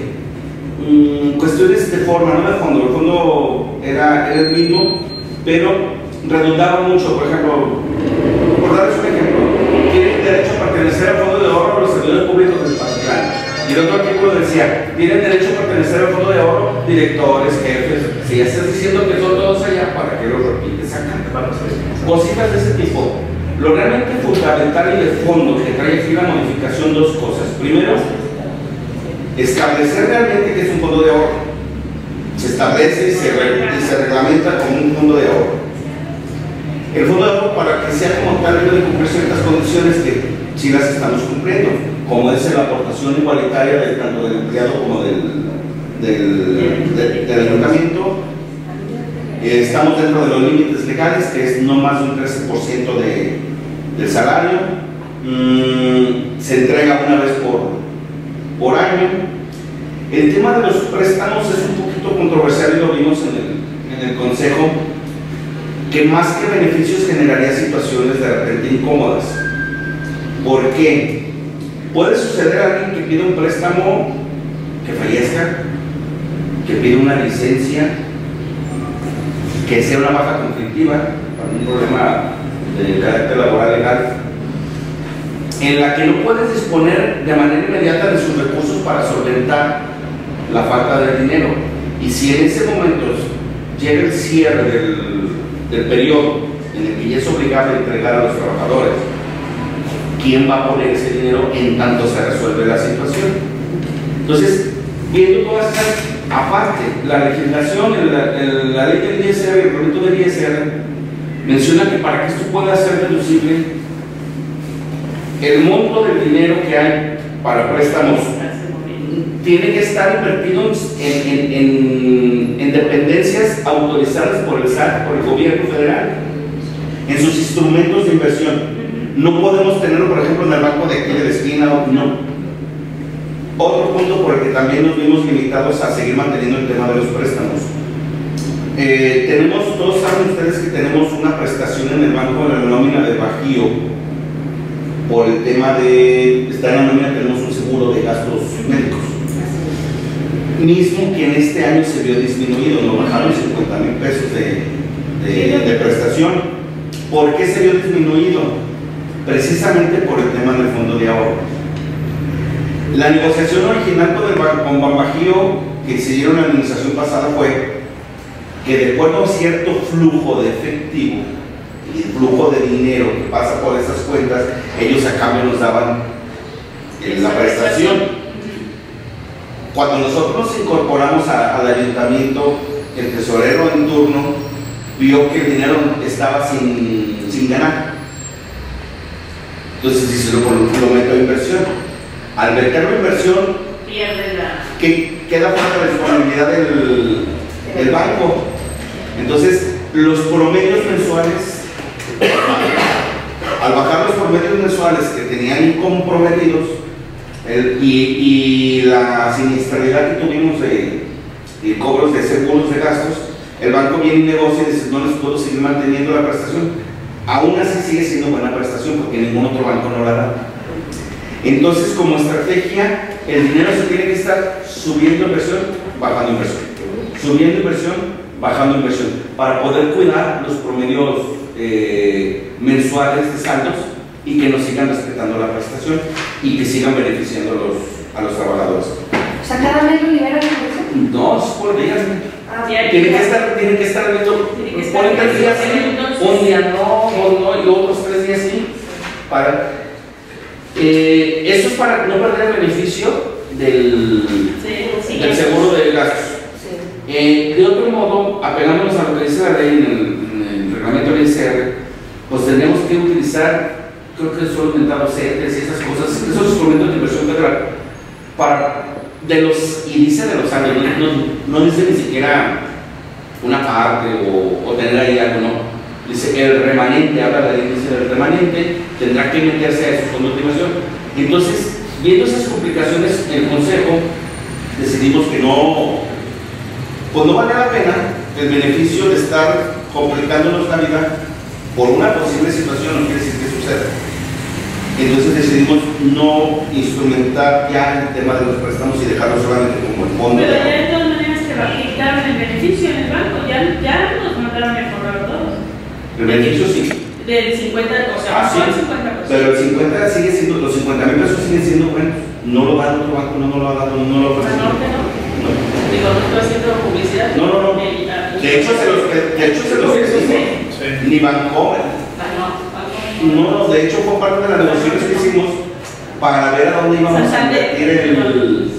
mm, cuestiones de forma, no de fondo. El fondo era, el mismo, pero redundaba mucho. Por ejemplo, por darles un ejemplo, tienen derecho a pertenecer al fondo de ahorro los servidores públicos del Particular. Y el otro artículo decía, tienen derecho a pertenecer al fondo de ahorro directores, jefes. Si ya estás diciendo que son todos allá, ¿para qué lo repites acá? Cositas de ese tipo. Lo realmente fundamental y de fondo que trae aquí la modificación, dos cosas. Primero, establecer realmente que es un fondo de ahorro. Se establece y se, reglamenta como un fondo de ahorro. El fondo de ahorro para que sea como tal debe de cumplir ciertas condiciones que sí las estamos cumpliendo, como es la aportación igualitaria tanto del empleado como del, del- del ayuntamiento. Eh, Estamos dentro de los límites legales, que es no más de un 13% de, del salario. Mm, se entrega una vez por, por año. El tema de los préstamos es un poquito controversial y lo vimos en el, en el Consejo, que más que beneficios generaría situaciones de repente incómodas. ¿Por qué? Puede suceder a alguien que pide un préstamo que fallezca, que pide una licencia, que sea una baja conflictiva, para un problema de carácter laboral legal, en la que no puedes disponer de manera inmediata de sus recursos para solventar la falta de dinero. Y si en ese momento llega el cierre del, del periodo en el que ya es obligado a entregar a los trabajadores, ¿quién va a poner ese dinero en tanto se resuelve la situación? Entonces, viendo todas esas, aparte, la legislación, la ley del ISR, el reglamento del ISR, menciona que para que esto pueda ser deducible, el monto del dinero que hay para préstamos tiene que estar invertido en, en- en- en dependencias autorizadas por el SAT, por el gobierno federal, en sus instrumentos de inversión. No podemos tenerlo, por ejemplo, en el banco de aquí de la esquina, no. Otro punto por el que también nos vimos limitados a seguir manteniendo el tema de los préstamos. Eh, tenemos, todos saben ustedes que tenemos una prestación en el banco de la nómina de Bajío por el tema de, está en la nómina, tenemos un seguro de gastos médicos. Mismo que en este año se vio disminuido, nos bajaron 50 mil pesos de, de- de prestación. ¿Por qué se vio disminuido? Precisamente por el tema del fondo de ahorro. La negociación original con, el, con Banbajío que se dieron en la administración pasada fue que de acuerdo a cierto flujo de efectivo y el flujo de dinero que pasa por esas cuentas, ellos a cambio nos daban la prestación. Cuando nosotros nos incorporamos al ayuntamiento, el tesorero en turno vio que el dinero estaba sin, sin ganar. Entonces dice, lo, lo meto a inversión. Al meterlo a inversión, Pierde la. que queda fuera la disponibilidad del, del banco. Entonces, los promedios mensuales, al bajar los promedios mensuales que tenían comprometidos el- y, y la siniestralidad que tuvimos de, de cobros de seguros de gastos, el banco viene y negocia y dice, no les puedo seguir manteniendo la prestación. Aún así sigue siendo buena prestación porque ningún otro banco no la da. Entonces, como estrategia, el dinero se tiene que estar subiendo inversión, bajando inversión. Subiendo inversión, bajando inversión. Para poder cuidar los promedios eh, mensuales de saldos y que nos sigan respetando la prestación y que sigan beneficiando a los, a los trabajadores. O sea, cada mes lo liberan de eso. No, es por días. Ah, Sí, hay Tiene que estar, tiene que estar viendo, Tiene que estar ponen tres días sí, entonces- un día no, dos no y otros tres días sí, para eh, eso es para no perder el beneficio del, Sí, sí. del seguro de gastos. sí. Eh, de otro modo, apelándonos a lo que dice la ley en el, en el reglamento del ICR, pues tenemos que utilizar, creo que son inventados CETES y esas cosas, esos instrumentos de inversión federal, para, de los, y dice de los años, no, no- dice ni siquiera una parte o, o tener ahí algo, no. Dice el remanente, habla la ley, dice el remanente, tendrá que meterse a esos fondos de inversión. Entonces, viendo esas complicaciones, el Consejo decidimos que no, pues no vale la pena el beneficio de estar complicándonos la vida por una posible situación, no quiere decir que suceda. Entonces decidimos no instrumentar ya el tema de los préstamos y dejarlo solamente como el fondo. Pero ya todas maneras que quitar el beneficio en el banco, ya, ya nos mandaron a correr todos. El beneficio sí, Del 50, o sea, Ah, sí. no el 50%. pero el 50 sigue siendo, los 50 mil pesos siguen siendo buenos. No lo da otro banco, no, no lo ha dado, no lo Ah, ofrece. no, que no. No. Digo, no estoy haciendo publicidad. No, no, no. De, hecho, se los, de hecho, se los Sí. Ni Bancomer. Ah, no, banco. No, de hecho fue parte de las negociaciones que hicimos para ver a dónde íbamos a Santander. invertir el,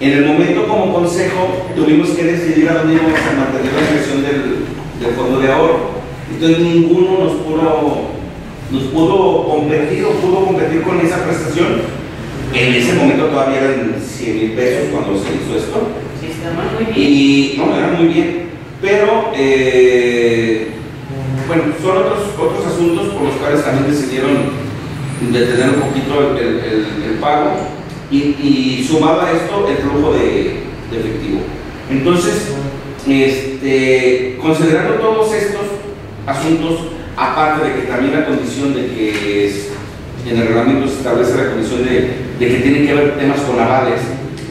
en el momento como consejo tuvimos que decidir a dónde íbamos a mantener la inversión del, del fondo de ahorro. Entonces ninguno nos pudo, nos pudo competir o pudo competir con esa prestación. En ese momento todavía eran 100 mil pesos cuando se hizo esto. Sí, está muy bien. Y no, era muy bien. Pero, eh, bueno, son otros, otros asuntos por los cuales también decidieron detener un poquito el, el- el- el pago y, y sumado a esto el flujo de, de efectivo. Entonces, este, considerando todos estos asuntos, aparte de que también la condición de que es- en el reglamento se establece la condición de, de que tienen que haber temas con avales,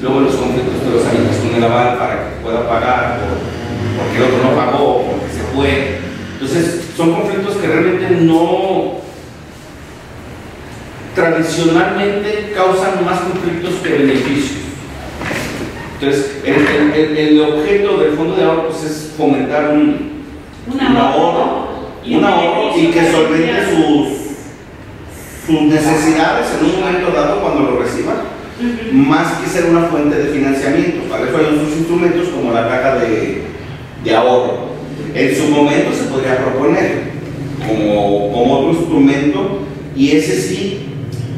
luego los conflictos de los avientas con el aval para que pueda pagar o porque el otro no pagó o porque se fue. Entonces, son conflictos que realmente no tradicionalmente causan más conflictos que beneficios. Entonces, el, el- el- objeto del fondo de ahorro pues, es fomentar un, Un ahorro, un ahorro y que solvente sus, sus necesidades en un momento dado cuando lo reciban, Ujú. más que ser una fuente de financiamiento. Para eso hay otros instrumentos como la caja de, de ahorro. En su momento se podría proponer como, como otro instrumento y ese sí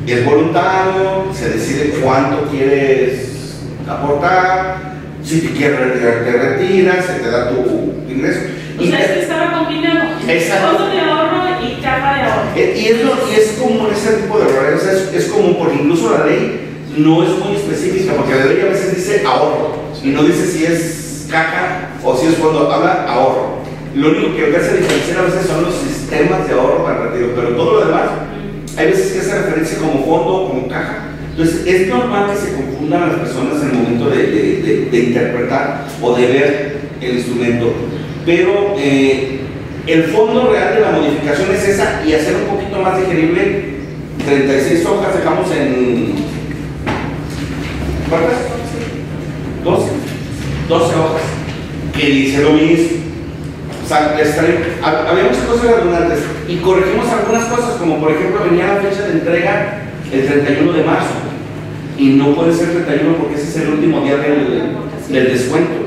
es voluntario, se decide cuánto quieres aportar, si te quieres retirar, te retiras, se te da tu ingreso. O sea, es que estaba combinado. Exacto. Fondo de ahorro y caja de ahorro. Y es, lo- y es común ese tipo de errores, es, es común porque incluso la ley no es muy específica, porque la ley a veces dice ahorro y no dice si es caja o si es fondo, habla ahorro. Lo único que hace diferenciar a veces son los sistemas de ahorro para retiro, pero todo lo demás, hay veces que hace referencia como fondo o como caja. Entonces es normal que se confundan las personas en el momento de, de- de- de interpretar o de ver el instrumento, pero eh, el fondo real de la modificación es esa y hacer un poquito más digerible, 36 hojas dejamos en... ¿Cuántas? 12. 12 hojas. Que dice lo mismo. O sea, había muchas cosas redundantes y corregimos algunas cosas, como por ejemplo venía la fecha de entrega el 31 de marzo y no puede ser 31 porque ese es el último día del descuento.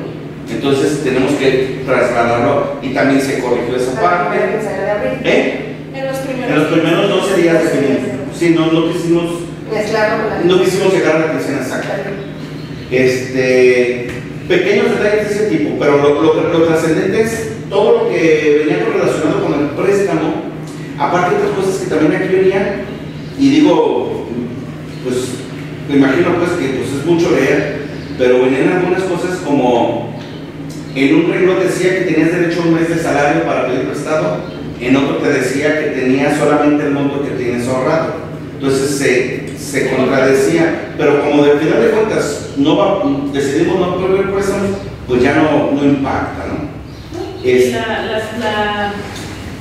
Entonces tenemos que trasladarlo y también se corrigió esa parte. ¿Eh? En los primeros, En los primeros 12 días. Sí, no, no quisimos, no quisimos llegar a la atención exacta. Este, pequeños detalles de ese tipo, pero lo, lo, lo trascendente es todo lo que venía relacionado con el préstamo, aparte de otras cosas que también aquí venían, y digo, pues me imagino pues que pues, es mucho leer, pero venían algunas cosas como en un renglón decía que tenías derecho a un mes de salario para pedir prestado, en otro te decía que tenías solamente el monto que tienes ahorrado. Entonces se, se contradecía, pero como de final de cuentas no va, decidimos no pedir préstamos, pues ya no, no impacta, ¿no? Es-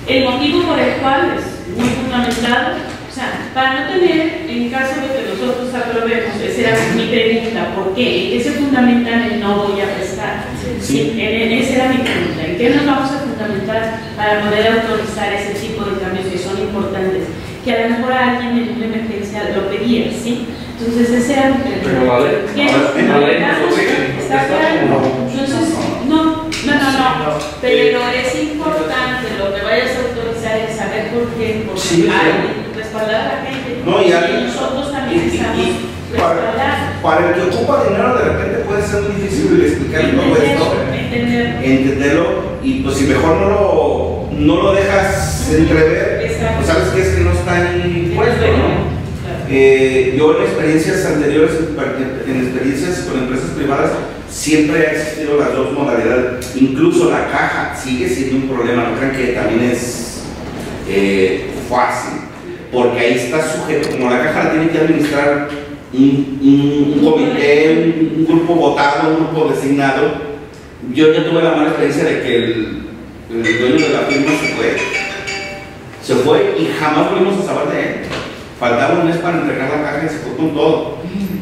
el motivo por el cual es muy fundamentado, sea, para no tener, en caso de que nosotros aprobemos, esa era mi pregunta, ¿por qué? ¿En qué se fundamenta el no voy a prestar? Sí, en- en- esa era mi pregunta, ¿en qué nos vamos a fundamentar para poder autorizar ese tipo de cambios que son importantes? Que a lo mejor alguien en una emergencia lo pedía, ¿sí? Entonces, ese era mi pregunta. Pero la ley- ¿Qué nos. ¿Está claro? Entonces, no, no, no, no, pero es importante lo que vayas a autorizar es saber por qué, porque Sí, sí. hay respaldar a la gente No, y nosotros y- también estamos para, el que ocupa dinero de repente puede ser muy difícil explicar todo esto. Entender, entenderlo y pues si mejor no lo, no lo dejas entrever, Exacto. pues sabes que es que no está ahí puesto, ¿no? Eh, yo en experiencias anteriores, en en experiencias con empresas privadas, siempre ha existido las dos modalidades. Incluso la caja sigue siendo un problema, no crean que también es eh, fácil, porque ahí está sujeto, como la caja la tiene que administrar un, un- comité, un, un grupo votado, un grupo designado. Yo ya tuve la mala experiencia de que el, el dueño de la firma se fue, se fue y jamás volvimos a saber de él. Faltaba un mes para entregar la caja y se fue con todo.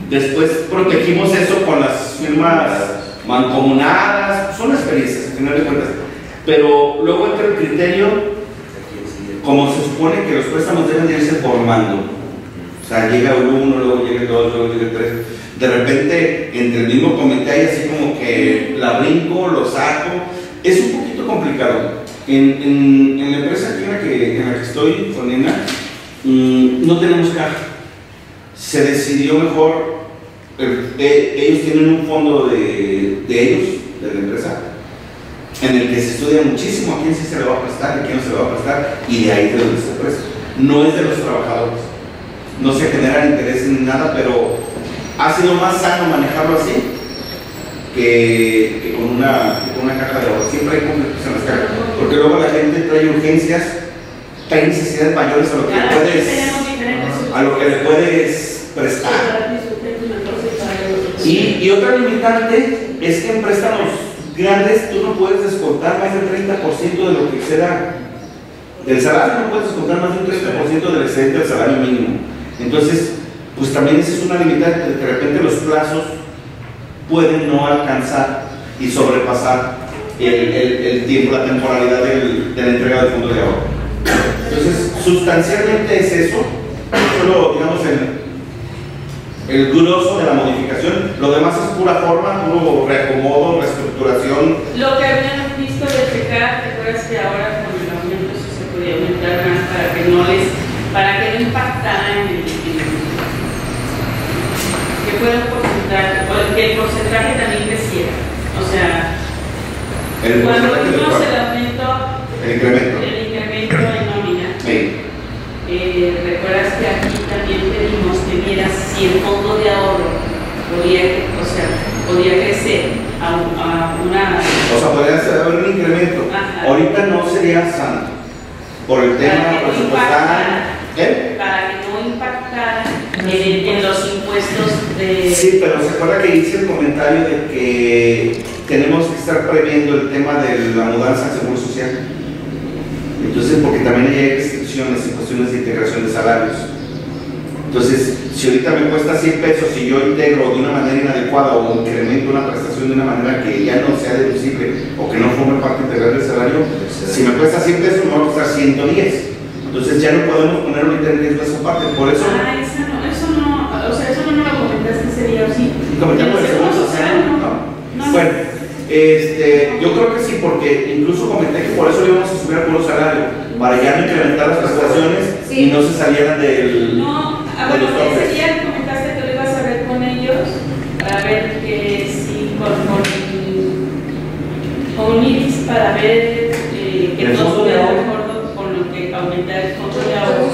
Después protegimos eso con las firmas mancomunadas, son experiencias, al final de cuentas. Pero luego entra el criterio como se supone que los préstamos deben de irse formando, o sea, llega uno, luego llega dos, luego llega tres, de repente entre el mismo comité hay así como que la brinco, lo saco, es un poquito complicado. En, la empresa en la que, en la que estoy, con Nena, mm, no tenemos caja. Se decidió mejor, eh, ellos tienen un fondo de ellos, de la empresa, en el que se estudia muchísimo a quién sí se le va a prestar y a quién no se le va a prestar, y de ahí de donde se presta. No es de los trabajadores. No se genera interés en nada, pero ha sido más sano manejarlo así que, que con, una, que con una caja de ahorro. Siempre hay conflictos en las cajas, porque luego la gente trae urgencias, trae necesidades mayores a lo que le puedes, a lo que le puedes prestar. Y, y otra limitante es que en préstamos grandes tú no puedes descontar más del 30% de lo que exceda del salario, no puedes descontar más del 30% del excedente del salario mínimo. Entonces, pues también esa es una limitante, de repente los plazos pueden no alcanzar y sobrepasar el, el- tiempo, la temporalidad de la entrega del fondo de ahorro. Entonces, sustancialmente es eso, solo digamos el, el grosso de la modificación, lo demás es pura forma, puro reacomodo, reestructuración. Lo que habían visto de checar, ¿te acuerdas que ahora con el aumento eso se podía aumentar más para que no les, para que no impactara en el, que fuera un porcentaje, o que el porcentaje también creciera. O sea, El cuando vimos el cual- aumento, el incremento. el incremento en nómina, Sí. eh, recuerdas que aquí también pedimos que vieras si el fondo de ahorro podía, o sea, podía crecer a, a una O sea, podría haber un incremento. Ajá. Ahorita no sería sano. Por el tema impactara. ¿Eh? para que no impactara en, los impuestos de... Sí, pero se acuerda que hice el comentario de que tenemos que estar previendo el tema de la mudanza al seguro social. Entonces, porque también hay restricciones en cuestiones de integración de salarios. Entonces, si ahorita me cuesta 100 pesos y yo integro de una manera inadecuada o incremento una prestación de una manera que ya no sea deducible o que no forme parte integral del salario, si me cuesta 100 pesos me va a costar 110. Entonces ya no podemos poner ahorita en riesgo esa parte. Por eso, Ah, eso no, eso no, o sea, eso no me lo comentaste ese día, ¿o sí? comentamos ¿El el seguro social. no? No. No. Bueno, este, yo creo que sí, porque incluso comenté que por eso íbamos a subir al puro salario, para ya no incrementar las prestaciones Sí. y no se salieran del. No, a de ver, los ese día comentaste que lo ibas a ver con ellos, para ver que si con, con, con IRIS, para ver eh, que ¿El todos fondo de estuvieran de ahorro? acuerdo con lo que aumentar el fondo de ahorro.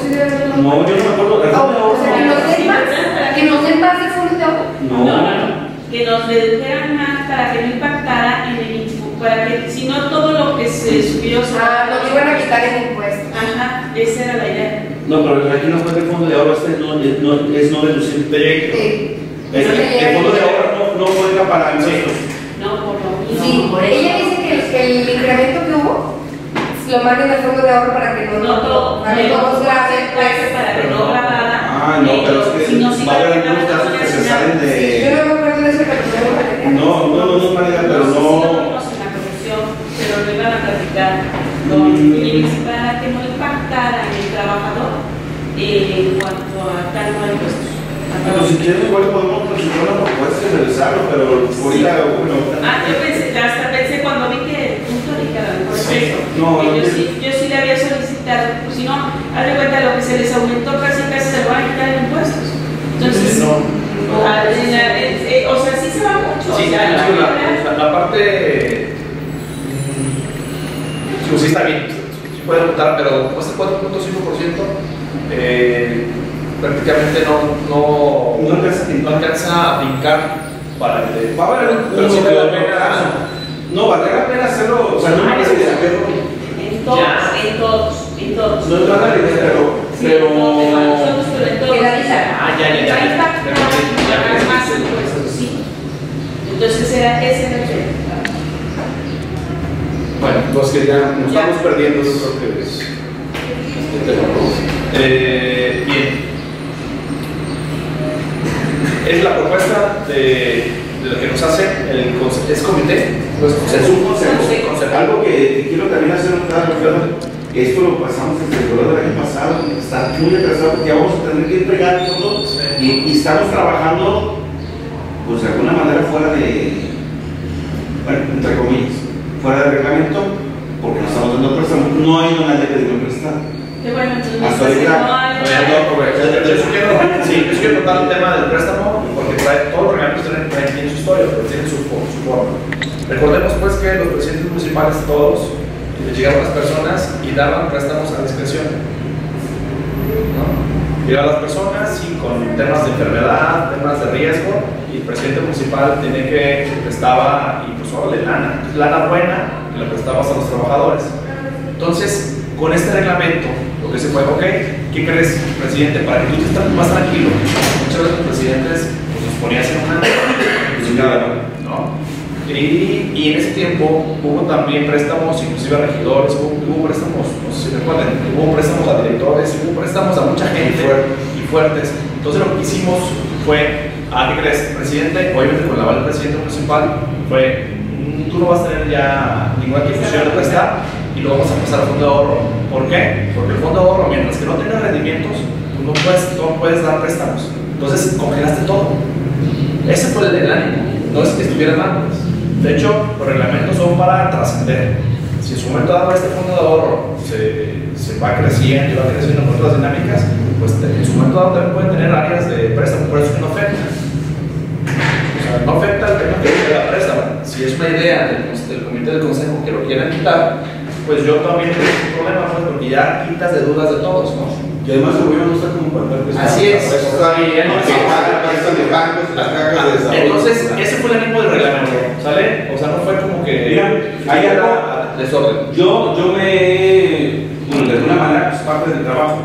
No, yo no me acuerdo. ¿el fondo de O sea, que nos den más, que nos den más de fondo de ahorro. No, no, no. Que nos redujeran más para que no impactara en el para que si no todo lo que se subió sobre- Ah, nos iban a quitar el impuesto. Ajá, esa era la idea. No, pero aquí no fue el fondo de ahorro, este no, es no, es no deducible. Sí. El, el fondo de ahorro no, no juega para impuestos. No, por lo mismo. Sí, ella dice que el, que el incremento que hubo lo manden al fondo de ahorro para que no No todo, para que no nos para que no grabara. Ah, no, pero es que Si no, sí va a haber algunos casos que se salen de. Yo no me acuerdo de eso, que. No, no, no, no pero no. pero lo iban a platicar con. Iris para que no impactara en el trabajador eh, en cuanto a cargo de impuestos. Bueno, si quieren, igual podemos presentar una propuesta y revisarlo, pero ahorita, bueno. Ah, yo pensé, hasta pensé cuando vi que el punto de cada mejor es Sí. eso. No, que no yo, sí, yo sí le había solicitado, pues si no, haz de cuenta lo que se les aumentó casi casi se lo van a quitar en impuestos. Entonces, No. ah, en la- en- eh, o sea, sí se va mucho. Sí, o sea, la, la- la- la parte. mm, Pues sí, está bien, sí puede votar, pero el 4.5%, eh, prácticamente no, no, No alcanza a brincar. no alcanza a brincar para el de. Va a haber un Pero sí punto vale de la pena. No, valdría la pena hacerlo, o sea, no me parece de En todos, en todos, en todos. No es mala idea, pero. Sí, pero. Ah, ya, ya, sí. Entonces era ese era el tema. Bueno, pues que ya nos Ya. estamos perdiendo, yo creo que es. este tema, ¿no? Eh, bien. Es la propuesta de, de lo que nos hace el conce- es comité, pues Es un consejo. Algo que que quiero también hacer un claro, Alfredo, Esto lo pasamos desde el febrero del año pasado, está muy atrasado porque ya vamos a tener que entregar todo y, y estamos trabajando, pues de alguna manera fuera de, bueno, entre comillas, fuera de reglamento, porque no estamos dando préstamo. No hay una ley de dinero prestado. Qué bueno, entonces Hasta no ahorita. hay- Yo sí quiero, sí, yo quiero tocar el tema del préstamo trae, todos los reglamentos tienen, tienen su historia, pero tienen su, su forma. Recordemos pues que los presidentes municipales todos les llegaban a las personas y daban préstamos a discreción. ¿no? Llegaban a las personas y con temas de enfermedad, temas de riesgo, y el presidente municipal tiene que prestaba y pues órale, lana, lana buena y la prestabas a los trabajadores. Entonces, con este reglamento, lo que se fue, ok, ¿qué crees, presidente? Para que tú estés más tranquilo, muchas veces los presidentes nos ponían en una ¿no? Y, y en ese tiempo hubo también préstamos, inclusive a regidores, hubo, hubo préstamos, no sé si recuerden, hubo préstamos a directores, hubo préstamos a mucha gente y fuertes. Entonces lo que hicimos fue, ah, ¿qué crees, presidente? Obviamente con la aval del presidente municipal fue, "Mm, tú no vas a tener ya ninguna difusión de prestar y lo vamos a pasar al fondo de ahorro. ¿Por qué? Porque el fondo de ahorro, mientras que no tenga rendimientos, tú no puedes, no puedes dar préstamos. Entonces congelaste todo. Ese fue el ánimo, no es que estuviera mal. pues. De hecho, los reglamentos son para trascender. Si en su momento dado este fondo de ahorro se, va creciendo y va creciendo con otras dinámicas, pues en su momento dado también pueden tener áreas de préstamo, por eso es que no afecta. O sea, no afecta el tema que da préstamo. Si es una idea del, del comité del consejo que lo quieran quitar, pues yo también tengo un problema, pues, porque ya quitas de dudas de todos, ¿no? Y además el gobierno no está como para dar. Así es. De de desarrollo. Entonces, ese fue el ánimo del reglamento, ¿sale? O sea, no fue como que. Mira, hay algo- desorden. Yo, yo me, bueno, de alguna manera, es parte del trabajo.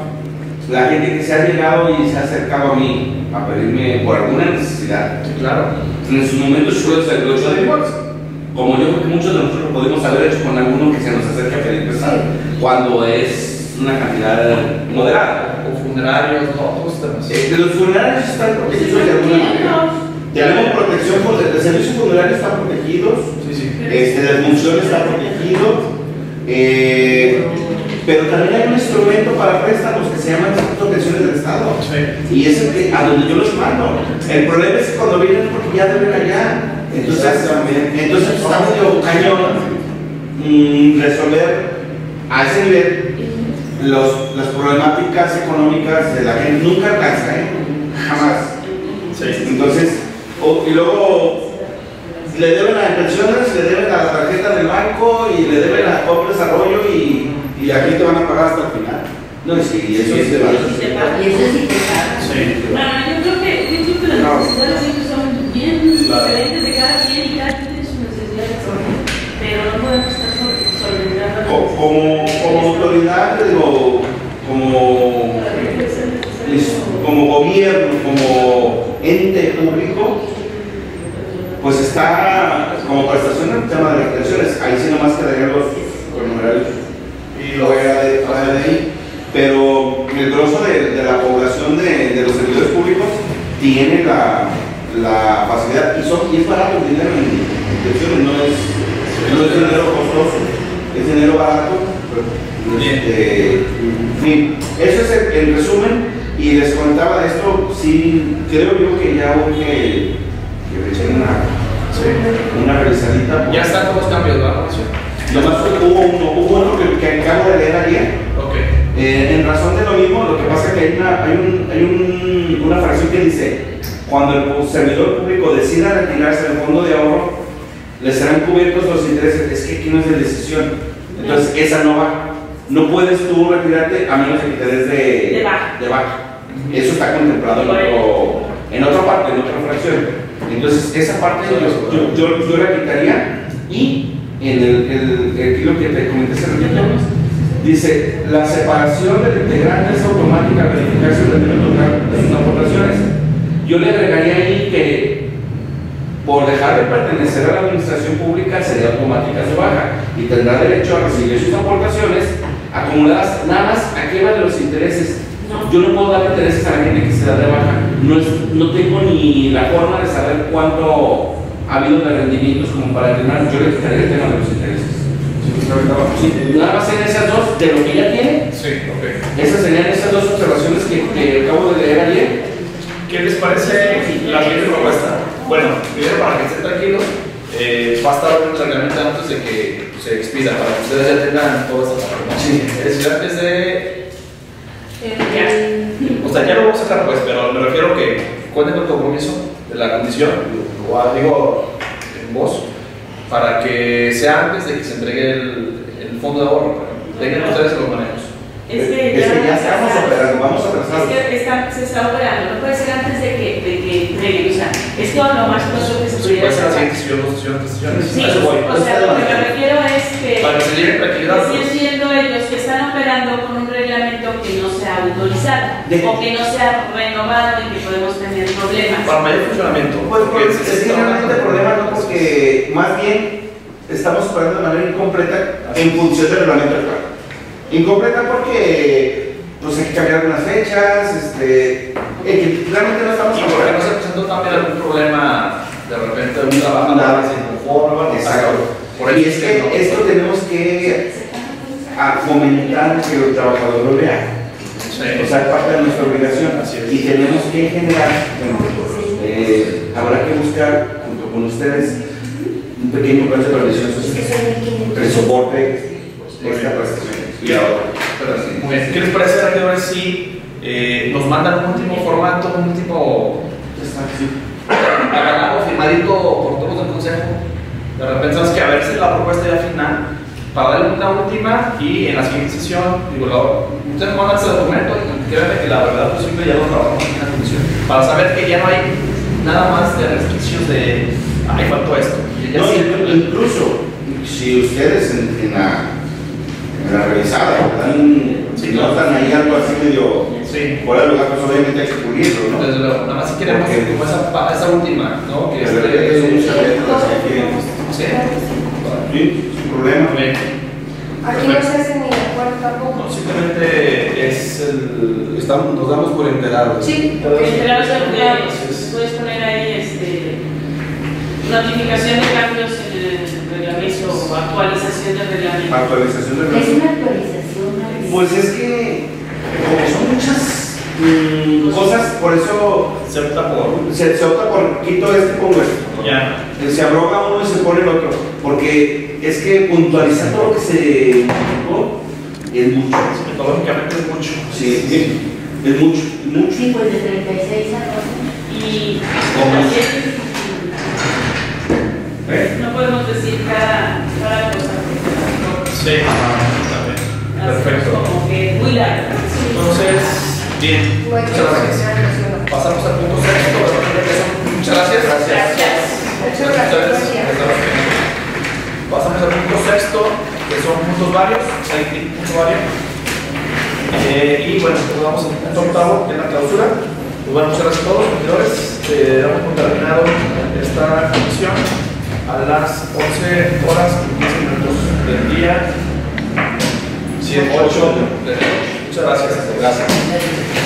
La gente que se ha llegado y se ha acercado a mí a pedirme por alguna necesidad, Sí, claro. en yo se lo he hecho de igual. Como yo creo que muchos de nosotros lo podemos haber hecho con alguno que se nos acerque a pedir prestado, cuando es una cantidad moderada. O funerarios, no. Eh, de los funerarios están protegidos de alguna manera. Tenemos protección, por el servicio funerario está protegido, Sí, sí. este, la función está protegido, eh, pero también hay un instrumento para préstamos que se llama Instituto de Pensiones del Estado. Sí. Y es el que, a donde yo los mando. El problema es que cuando vienen es porque ya deben allá. Entonces, entonces está medio cañón mm, resolver a ese nivel los, las problemáticas económicas de la gente. Nunca alcanza, ¿eh? Jamás. Sí. Entonces, o- y luego le deben a pensiones, le deben a la tarjeta del banco y le deben a Pop Desarrollo y, y aquí te van a pagar hasta el final. No, es que y eso es de verdad. Y eso sí que está. Sí. Bueno, yo creo que, yo creo que las No. necesidades siempre son bien Claro. diferentes de cada quien y cada quien tiene sus necesidades. Pero no podemos estar sobre- solventando las Co- Como, como autoridad, te digo, como, es- como gobierno, como ente público, pues está como prestación el tema de las pensiones. Ahí sí nomás quedarían los honorarios y lo fuera de, de ahí. Pero el grosso de, de la población de, de los servidores públicos tiene la, la facilidad y, son, y es barato el dinero en pensiones, no es, no es dinero costoso, es dinero barato. Este, en fin, eso es el, el resumen. Y les comentaba de esto, sí, creo yo que ya hubo que, que le echen una, una revisadita. Ya están todos los cambios, ¿verdad, Mauricio? Nomás hubo uno, hubo uno que, que acabo de leer ayer. Ok. Eh, en razón de lo mismo, lo que pasa es que hay una, hay un, hay un- una fracción que dice, cuando el servidor público decida retirarse del fondo de ahorro, le serán cubiertos los intereses. Es que aquí no es de decisión. Entonces, esa no va. No puedes tú retirarte a menos que te des de, De baja. de baja. Eso está contemplado en, otra parte, en otra fracción. Entonces, esa parte yo, la quitaría y en el, el, que te comenté hace Dice, la separación del integrante es automática al verificarse el de sus aportaciones. Yo le agregaría ahí que por dejar de pertenecer a la administración pública sería automática su baja y tendrá derecho a recibir sus aportaciones acumuladas nada más a quema de los intereses. Yo no puedo dar intereses a la gente que se da de baja. No, es- no tengo ni la forma de saber cuánto ha habido de rendimientos como para determinar. Yo le quitaría el tema de los intereses. Sí, Nada más en esas dos, de lo que ya tiene, Sí, ok. esas serían esas dos observaciones que, que acabo de leer ayer. ¿Qué les parece la siguiente propuesta? Bueno, primero para que estén tranquilos, eh, va a estar el reglamento antes de que se expida, para que ustedes ya tengan toda esta. ¿no? Sí. Es antes de. O sea, ya lo vamos a sacar, pues, pero me refiero que cuenten con el compromiso de la condición, lo digo en voz, para que sea antes de que se entregue el, el fondo de ahorro. Tengan ustedes los manejos. Es Es que que ya estamos operando, vamos a Es atrasar. que está, se está operando, no puede ser antes de que, de que entreguen, o sea, es todo lo más pronto que se pudiera puede ser hacer. siguiente sesión, dos sesiones, tres sesiones. Sí, eso voy. o sea, lo que me refiero es que, Para que se lleven tranquilidad. que siguen siendo ellos que están operando con un reglamento que no sea autorizado De- o que no sea renovado y que podemos tener problemas. Para mayor funcionamiento. Pues pues, es que está realmente el problema no porque más bien estamos operando de manera incompleta en función del reglamento actual. Incompleta porque pues hay que cambiar algunas fechas, este, eh, que realmente no estamos Y porque no se operando. presentó también algún problema de repente de un trabajador Nada. que se Exacto. Por ahí Y es que ¿no? esto tenemos que a fomentar que el trabajador lo vea. Sí. O sea, es parte de nuestra obligación. Y tenemos que generar, bueno, eh, habrá que buscar junto con ustedes un pequeño plan de prevención social, de soporte, esta prestación. Y ahora. Pero sí, muy bien. ¿Qué les parece, regidores, si eh, nos mandan un último formato, un último agarrado, firmadito por todos del consejo? De repente, sabes que a ver si la propuesta ya final, para darle una última y en la siguiente sesión, digo, la- ustedes mandan ese documento y créanme que la verdad posible ya lo trabajamos aquí en la comisión, para saber que ya no hay nada más de restricciones de, ay, faltó esto. Y ya No, sí, incluso si ustedes en, en la, en la revisada dan, si notan ahí algo así medio sí. fuera de lugar, pues obviamente hay que pulirlo, ¿no? Desde luego, nada más si queremos como esa, esa última, ¿no? Que Que este, letras, hay que- sí. Problema. Aquí no se hace ni de acuerdo tampoco. No, simplemente es el. Estamos, nos damos por enterados. Sí, Enterados de puedes poner ahí este, notificación de cambios en el reglamento o actualización del reglamento. Actualización del Es una actualización. Pues es que, como son muchas mm, cosas, por eso Se opta por. se, se opta por quito este pongo esto. Ya. Se abroga uno y se pone el otro. Porque es que puntualizar todo lo que se publicó es mucho. Metodológicamente es mucho. Sí, sí, es mucho, mucho. Sí, pues de 36 a 12. Y ¿Cómo? también ¿Eh? no podemos decir cada, cada cosa. Sí. También. hacemos Perfecto. Como que muy largo. Entonces, bien. Muchas gracias. Pasamos al punto sexto. Muchas gracias. Gracias. Muchas gracias. Pasamos al punto sexto, que son puntos varios. Hay puntos varios. Eh, y bueno, pues vamos al punto octavo, que es la clausura. Pues bueno, muchas gracias a todos los competidores. Eh, damos por terminado esta comisión a las 11 horas y 15 minutos del día 7, 8 de enero. Muchas gracias.